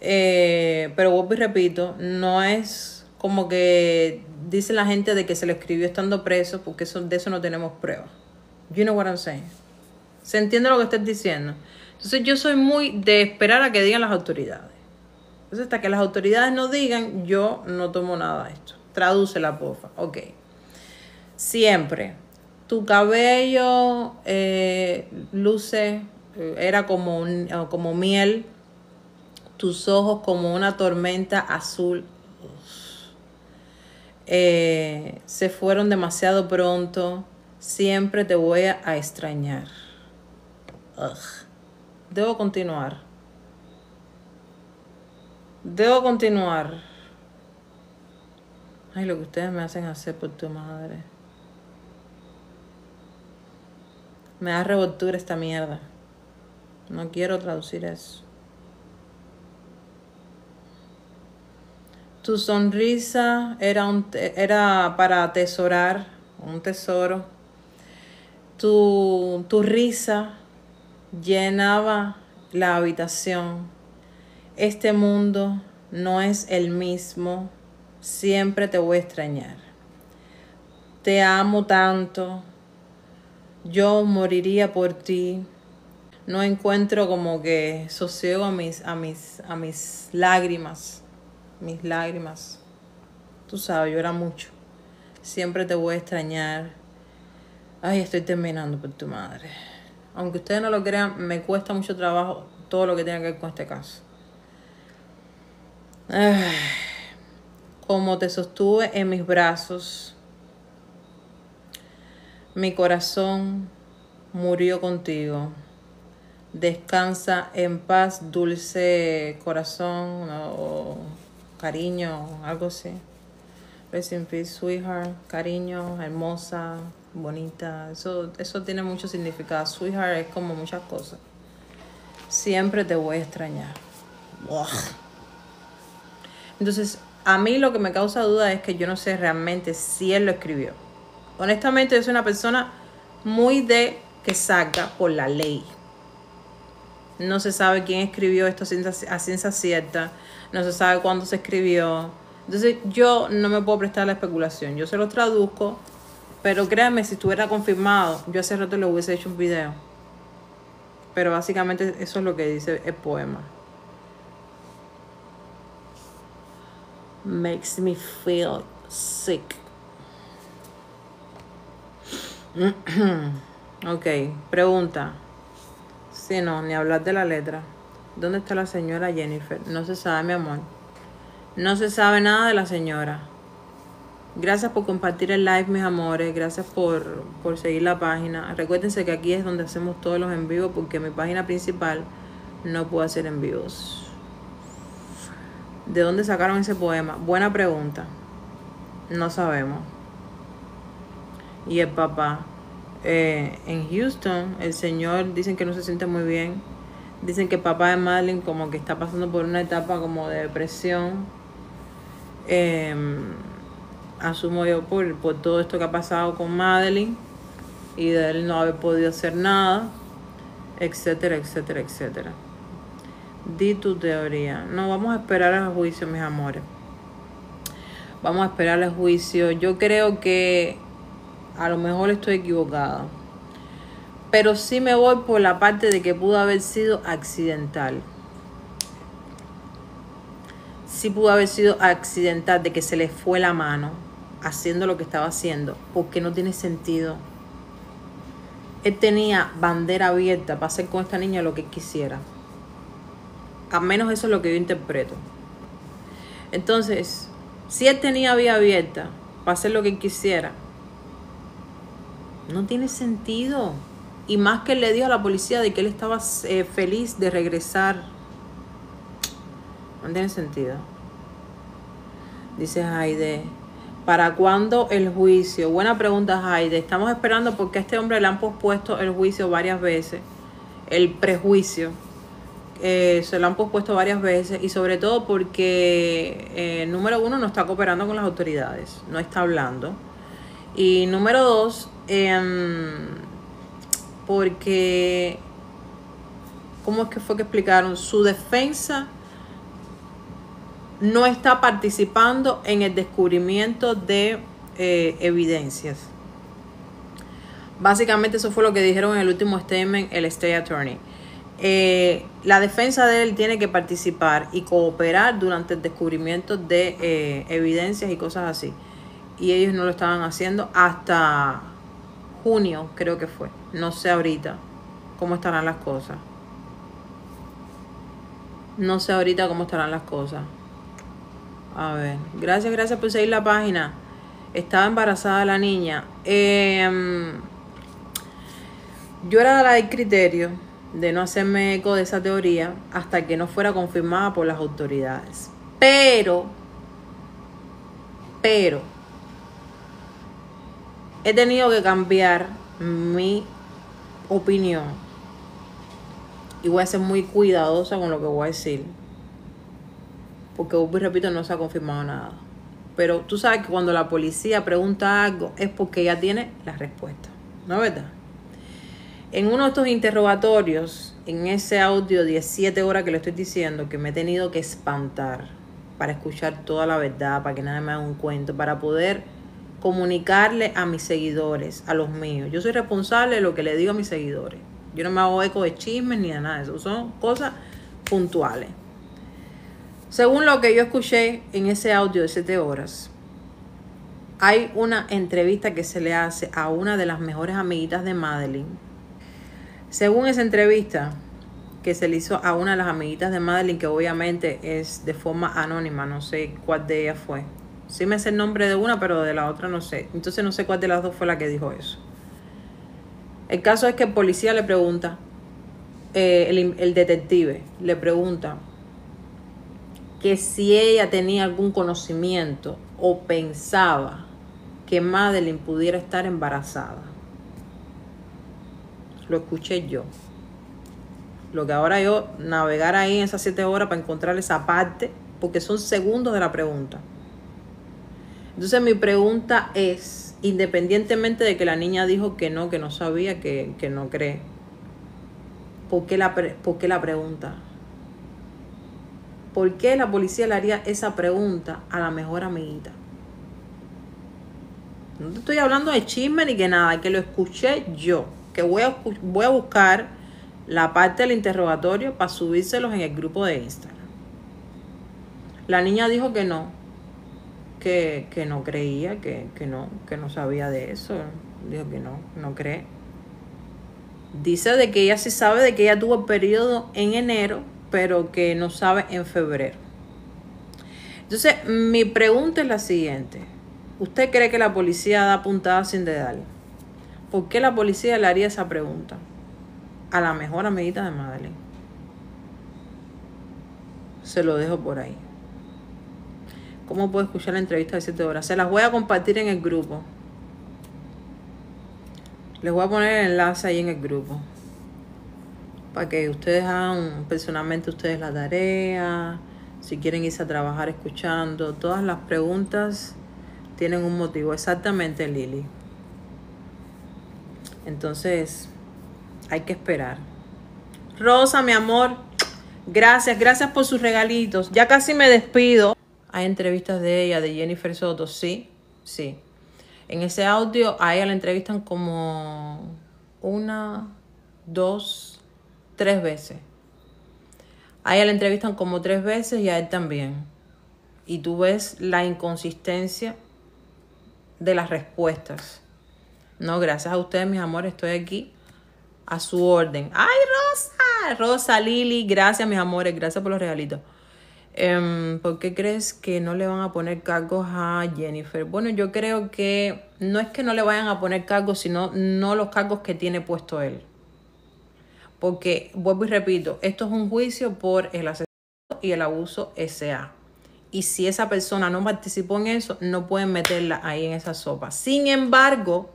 eh, pero vuelvo y repito, no es como que dice la gente de que se le escribió estando preso, porque eso, de eso no tenemos pruebas. You know what I'm saying? ¿Se entiende lo que estoy diciendo? Entonces yo soy muy de esperar a que digan las autoridades. Entonces hasta que las autoridades no digan, yo no tomo nada de esto. Tradúcela, porfa. Ok. Siempre. Tu cabello eh, luce, era como, un, como miel tus ojos como una tormenta azul. Eh, se fueron demasiado pronto. Siempre te voy a extrañar. Debo continuar. Debo continuar. Ay, lo que ustedes me hacen hacer por tu madre. Me da revoltura esta mierda. No quiero traducir eso. Tu sonrisa era, un era para atesorar un tesoro. Tu, tu risa llenaba la habitación. Este mundo no es el mismo. Siempre te voy a extrañar. Te amo tanto. Yo moriría por ti. No encuentro como que sosiego a mis, a mis, a mis lágrimas mis lágrimas. Tú sabes, llora mucho. Siempre te voy a extrañar. Ay, estoy terminando por tu madre. Aunque ustedes no lo crean, me cuesta mucho trabajo todo lo que tiene que ver con este caso. como te sostuve en mis brazos, mi corazón murió contigo. Descansa en paz, dulce corazón cariño, algo así. Rest sweetheart, cariño, hermosa, bonita. Eso, eso tiene mucho significado. Sweetheart es como muchas cosas. Siempre te voy a extrañar. Entonces, a mí lo que me causa duda es que yo no sé realmente si él lo escribió. Honestamente, yo soy una persona muy de que saca por la ley. No se sabe quién escribió esto a ciencia cierta no se sabe cuándo se escribió. Entonces yo no me puedo prestar la especulación. Yo se lo traduzco, pero créanme, si estuviera confirmado, yo hace rato le hubiese hecho un video. Pero básicamente eso es lo que dice el poema. Makes me feel sick. *clears throat* ok, pregunta. Si no, ni hablar de la letra. ¿Dónde está la señora Jennifer? No se sabe, mi amor. No se sabe nada de la señora. Gracias por compartir el live, mis amores. Gracias por, por seguir la página. Recuérdense que aquí es donde hacemos todos los en vivo porque mi página principal no puede hacer en vivos. ¿De dónde sacaron ese poema? Buena pregunta. No sabemos. Y el papá. Eh, en Houston, el señor dicen que no se siente muy bien Dicen que papá de Madeline como que está pasando por una etapa como de depresión. Em, asumo yo por, por todo esto que ha pasado con Madeline y de él no haber podido hacer nada, etcétera, etcétera, etcétera. Di tu teoría. No, vamos a esperar al juicio, mis amores. Vamos a esperar al juicio. Yo creo que a lo mejor estoy equivocada pero sí me voy por la parte de que pudo haber sido accidental. Sí pudo haber sido accidental de que se le fue la mano haciendo lo que estaba haciendo, porque no tiene sentido. él tenía bandera abierta para hacer con esta niña lo que quisiera. Al menos eso es lo que yo interpreto. Entonces, si él tenía vía abierta para hacer lo que quisiera, no tiene sentido. Y más que le dijo a la policía de que él estaba eh, feliz de regresar. No tiene sentido. Dice Jaide. ¿Para cuándo el juicio? Buena pregunta, Jaide. Estamos esperando porque a este hombre le han pospuesto el juicio varias veces. El prejuicio. Eh, se lo han pospuesto varias veces y sobre todo porque, eh, número uno, no está cooperando con las autoridades, no está hablando. Y número dos, em, porque, ¿cómo es que fue que explicaron? Su defensa no está participando en el descubrimiento de eh, evidencias. Básicamente eso fue lo que dijeron en el último statement el State Attorney. Eh, la defensa de él tiene que participar y cooperar durante el descubrimiento de eh, evidencias y cosas así. Y ellos no lo estaban haciendo hasta junio, creo que fue. No sé ahorita cómo estarán las cosas. No sé ahorita cómo estarán las cosas. A ver, gracias, gracias por seguir la página. Estaba embarazada la niña. Em, yo era la del criterio de no hacerme eco de esa teoría hasta que no fuera confirmada por las autoridades. Pero, pero, he tenido que cambiar mi opinión y voy a ser muy cuidadosa con lo que voy a decir. Porque, repito, no se ha confirmado nada. Pero tú sabes que cuando la policía pregunta algo es porque ya tiene la respuesta. ¿No es verdad? En uno de estos interrogatorios, en ese audio 17 horas que le estoy diciendo, que me he tenido que espantar para escuchar toda la verdad, para que nadie me haga un cuento, para poder comunicarle a mis seguidores, a los míos. Yo soy responsable de lo que le digo a mis seguidores. Yo no me hago eco de chismes ni de nada de eso. Son cosas puntuales. Según lo que yo escuché en ese audio de 7 horas, hay una entrevista que se le hace a una de las mejores amiguitas de Madeline según esa entrevista que se le hizo a una de las amiguitas de Madeline, que obviamente es de forma anónima, no sé cuál de ellas fue. Sí me sé el nombre de una, pero de la otra no sé. Entonces no sé cuál de las dos fue la que dijo eso. El caso es que el policía le pregunta, eh, el, el detective le pregunta que si ella tenía algún conocimiento o pensaba que Madeline pudiera estar embarazada lo escuché yo. Lo que ahora yo navegar ahí en esas siete horas para encontrar esa parte, porque son segundos de la pregunta. Entonces mi pregunta es, independientemente de que la niña dijo que no, que no sabía, que, no cree, ¿por qué, la ¿por qué la pregunta? ¿Por qué la policía le haría esa pregunta a la mejor amiguita? No te estoy hablando de chisme ni que nada, que lo escuché yo voy a, voy a buscar la parte del interrogatorio para subírselos en el grupo de Instagram. La niña dijo que no, que, no creía, que, no, que no sabía de eso. Dijo que no, no cree. Dice de que ella sí sabe de que ella tuvo periodo en enero, pero que no sabe en febrero. Entonces, mi pregunta es la siguiente. ¿Usted cree que la policía da puntada sin dedal? ¿Por qué la policía le haría esa pregunta a la mejor amiguita de Madeleine? Se lo dejo por ahí. ¿Cómo puedo escuchar la entrevista de 7 horas? Se las voy a compartir en el grupo. Les voy a poner el enlace ahí en el grupo. Para que ustedes hagan personalmente ustedes la tarea. Si quieren irse a trabajar escuchando. Todas las preguntas tienen un motivo. Exactamente, Lili. Entonces, hay que esperar. Rosa, mi amor, gracias, gracias por sus regalitos. Ya casi me despido. Hay entrevistas de ella, de Jennifer Soto, sí, sí. En ese audio a ella la entrevistan como una, dos, tres veces. A ella la entrevistan como tres veces y a él también. Y tú ves la inconsistencia de las respuestas. No, gracias a ustedes, mis amores, estoy aquí A su orden. ¡Ay, Rosa! Rosa, Lili, gracias, mis amores. Gracias por los regalitos. Em, ¿Por qué crees que no le van a poner cargos a Jennifer? Bueno, yo creo que no es que no le vayan a poner cargos, sino no los cargos que tiene puesto él. Porque, vuelvo y repito, esto es un juicio por el asesinato y el abuso SA. Y si esa persona no participó en eso, no pueden meterla ahí en esa sopa. Sin embargo,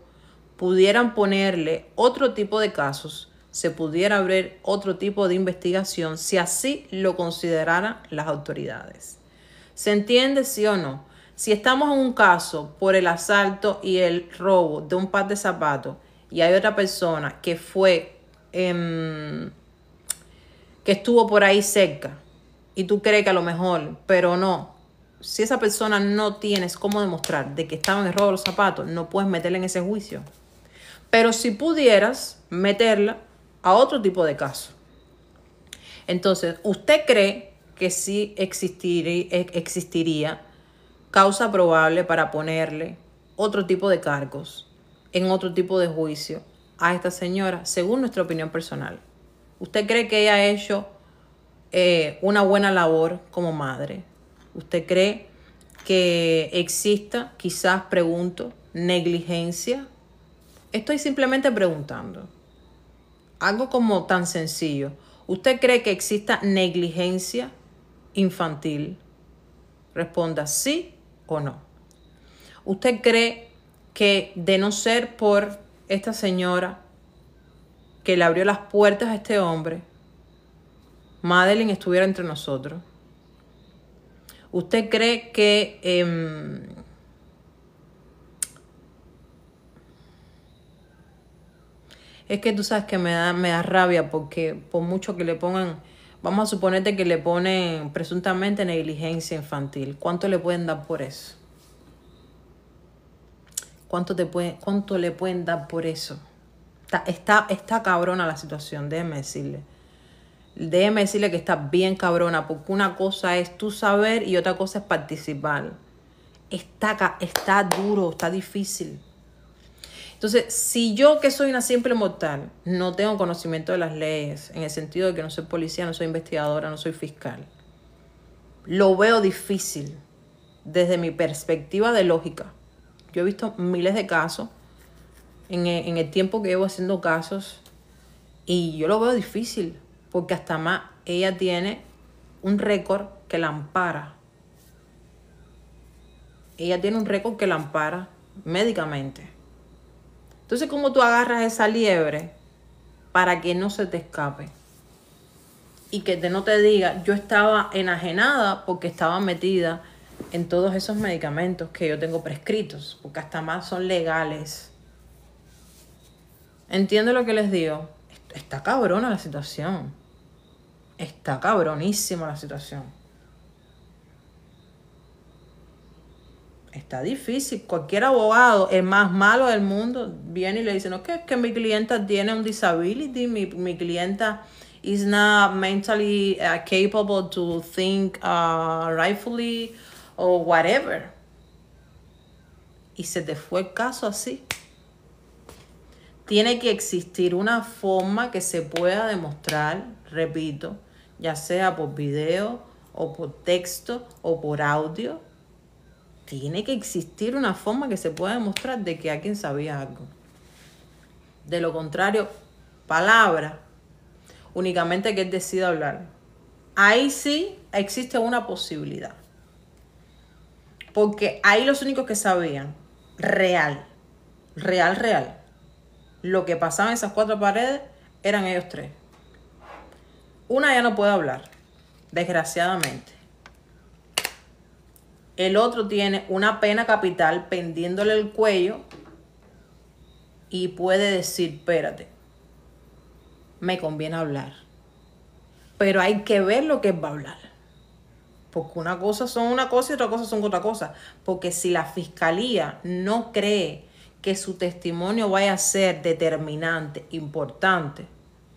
pudieran ponerle otro tipo de casos, se pudiera abrir otro tipo de investigación si así lo consideraran las autoridades. ¿Se entiende sí o no? Si estamos en un caso por el asalto y el robo de un par de zapatos y hay otra persona que fue, em, que estuvo por ahí cerca y tú crees que a lo mejor, pero no, si esa persona no tienes cómo demostrar de que estaba en el robo de los zapatos, no puedes meterla en ese juicio. Pero si pudieras meterla a otro tipo de caso. Entonces, ¿usted cree que sí existiría, existiría causa probable para ponerle otro tipo de cargos en otro tipo de juicio a esta señora, según nuestra opinión personal? ¿Usted cree que ella ha hecho eh, una buena labor como madre? ¿Usted cree que exista, quizás pregunto, negligencia? Estoy simplemente preguntando. Algo como tan sencillo. ¿Usted cree que exista negligencia infantil? Responda sí o no. ¿Usted cree que de no ser por esta señora que le abrió las puertas a este hombre, Madeline estuviera entre nosotros? ¿Usted cree que em, es que tú sabes que me da, me da rabia porque por mucho que le pongan, vamos a suponerte que le ponen presuntamente negligencia infantil, ¿cuánto le pueden dar por eso? ¿Cuánto, te puede, cuánto le pueden dar por eso? Está, está, está cabrona la situación, déjeme decirle. Déjeme decirle que está bien cabrona, porque una cosa es tú saber y otra cosa es participar. Está, está duro, está difícil. Entonces, si yo que soy una simple mortal, no tengo conocimiento de las leyes, en el sentido de que no soy policía, no soy investigadora, no soy fiscal, lo veo difícil desde mi perspectiva de lógica. Yo he visto miles de casos en el, tiempo que llevo haciendo casos y yo lo veo difícil porque hasta más ella tiene un récord que la ampara. Ella tiene un récord que la ampara médicamente. Entonces, ¿cómo tú agarras esa liebre para que no se te escape? Y que te no te diga, yo estaba enajenada porque estaba metida en todos esos medicamentos que yo tengo prescritos, porque hasta más son legales. ¿Entiende lo que les digo? Está cabrona la situación. Está cabronísima la situación. Está difícil. Cualquier abogado, el más malo del mundo, viene y le dice, no, que, que mi clienta tiene un disability, mi, mi clienta is not mentally uh, capable to think uh, rightfully or whatever. Y se te fue el caso así. Tiene que existir una forma que se pueda demostrar, repito, ya sea por video o por texto o por audio, tiene que existir una forma que se pueda demostrar de que alguien sabía algo. De lo contrario, palabra, únicamente que él decida hablar. Ahí sí existe una posibilidad. Porque ahí los únicos que sabían real, real, real, lo que pasaba en esas cuatro paredes eran ellos tres. Una ya no puede hablar, desgraciadamente. El otro tiene una pena capital pendiéndole el cuello y puede decir, espérate, me conviene hablar. Pero hay que ver lo que va a hablar. Porque una cosa son una cosa y otra cosa son otra cosa. Porque si la fiscalía no cree que su testimonio vaya a ser determinante, importante,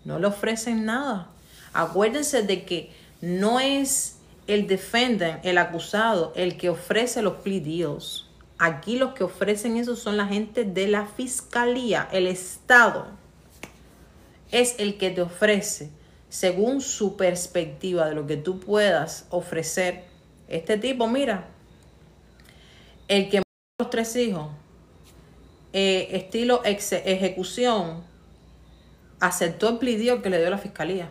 no le ofrecen nada. Acuérdense de que no es el defendant, el acusado, el que ofrece los plea. Aquí los que ofrecen eso son la gente de la fiscalía, el Estado. es el que te ofrece, según su perspectiva de lo que tú puedas ofrecer. Este tipo, mira, el que los tres hijos, eh, estilo ejecución, aceptó el plidio que le dio la fiscalía.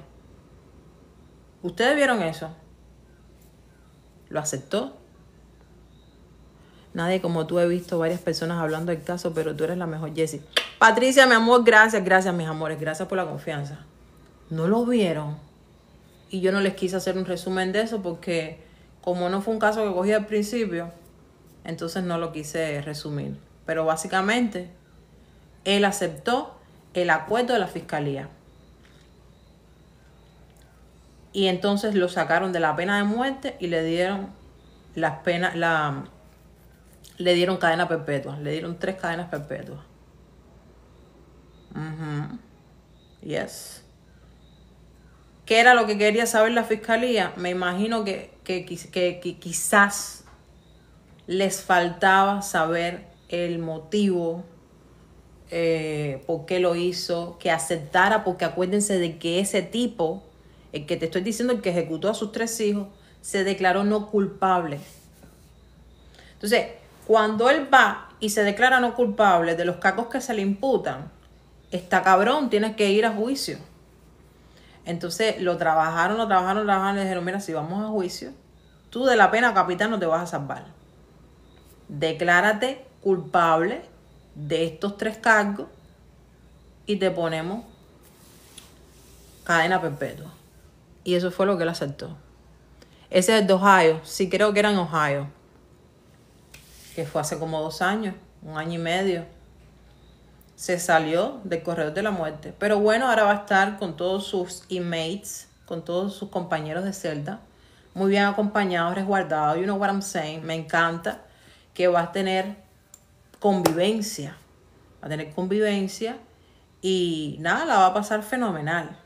¿Ustedes vieron eso? Lo aceptó. Nadie como tú he visto varias personas hablando del caso, pero tú eres la mejor, Jessie. Patricia, mi amor, gracias, gracias, mis amores, gracias por la confianza. No lo vieron. Y yo no les quise hacer un resumen de eso porque como no fue un caso que cogí al principio, entonces no lo quise resumir. Pero básicamente, él aceptó el acuerdo de la fiscalía. Y entonces lo sacaron de la pena de muerte y le dieron las penas, la, le dieron cadena perpetua, le dieron tres cadenas perpetuas. Ujú. Yes. ¿Qué era lo que quería saber la fiscalía? Me imagino que, que- que quizás les faltaba saber el motivo, eh, por qué lo hizo, que aceptara, porque acuérdense de que ese tipo, el que te estoy diciendo, el que ejecutó a sus tres hijos, se declaró no culpable. Entonces, cuando él va y se declara no culpable de los cargos que se le imputan, está cabrón, tienes que ir a juicio. Entonces lo trabajaron, lo trabajaron, lo trabajaron le dijeron, mira, si vamos a juicio, tú de la pena capital no te vas a salvar. Declárate culpable de estos tres cargos y te ponemos cadena perpetua. Y eso fue lo que él aceptó. Ese es de Ohio, sí creo que era en Ohio, que fue hace como dos años, un año y medio se salió del corredor de la muerte. Pero bueno, ahora va a estar con todos sus inmates, con todos sus compañeros de celda, muy bien acompañado, resguardado. You know what I'm saying? Me encanta que va a tener convivencia. Va a tener convivencia y nada, la va a pasar fenomenal.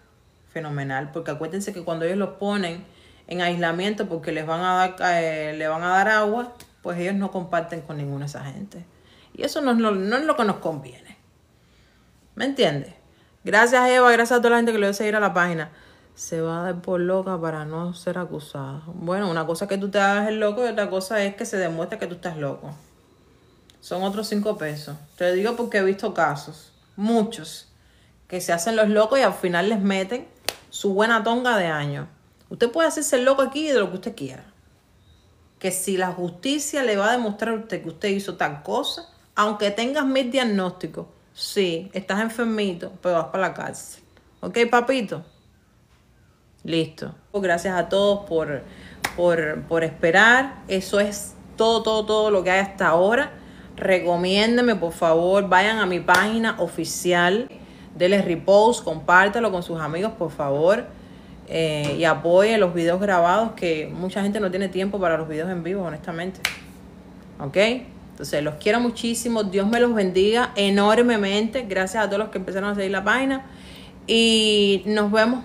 Fenomenal, porque acuérdense que cuando ellos los ponen en aislamiento porque les van a dar, eh, le van a dar agua, pues ellos no comparten con ninguna de esa gente. Y eso no es lo, no es lo que nos conviene. ¿Me entiendes? Gracias Eva, gracias a toda la gente que le dio seguir a la página. Se va a dar por loca para no ser acusada. Bueno, una cosa es que tú te hagas el loco y otra cosa es que se demuestre que tú estás loco. Son otros cinco pesos. Te digo porque he visto casos, muchos, que se hacen los locos y al final les meten su buena tonga de años. Usted puede hacerse el loco aquí de lo que usted quiera. Que si la justicia le va a demostrar a usted que usted hizo tal cosa, aunque tengas mil diagnósticos, sí, estás enfermito, pero vas para la cárcel. ¿Ok, papito? Listo. Gracias a todos por, por, por esperar. Eso es todo, todo, todo lo que hay hasta ahora. Recomiéndeme, por favor, vayan a mi página oficial. Denle repost, compártelo con sus amigos, por favor. Eh, y apoyen los videos grabados, que mucha gente no tiene tiempo para los videos en vivo, honestamente. ¿Ok? Entonces, los quiero muchísimo. Dios me los bendiga enormemente. Gracias a todos los que empezaron a seguir la página. Y nos vemos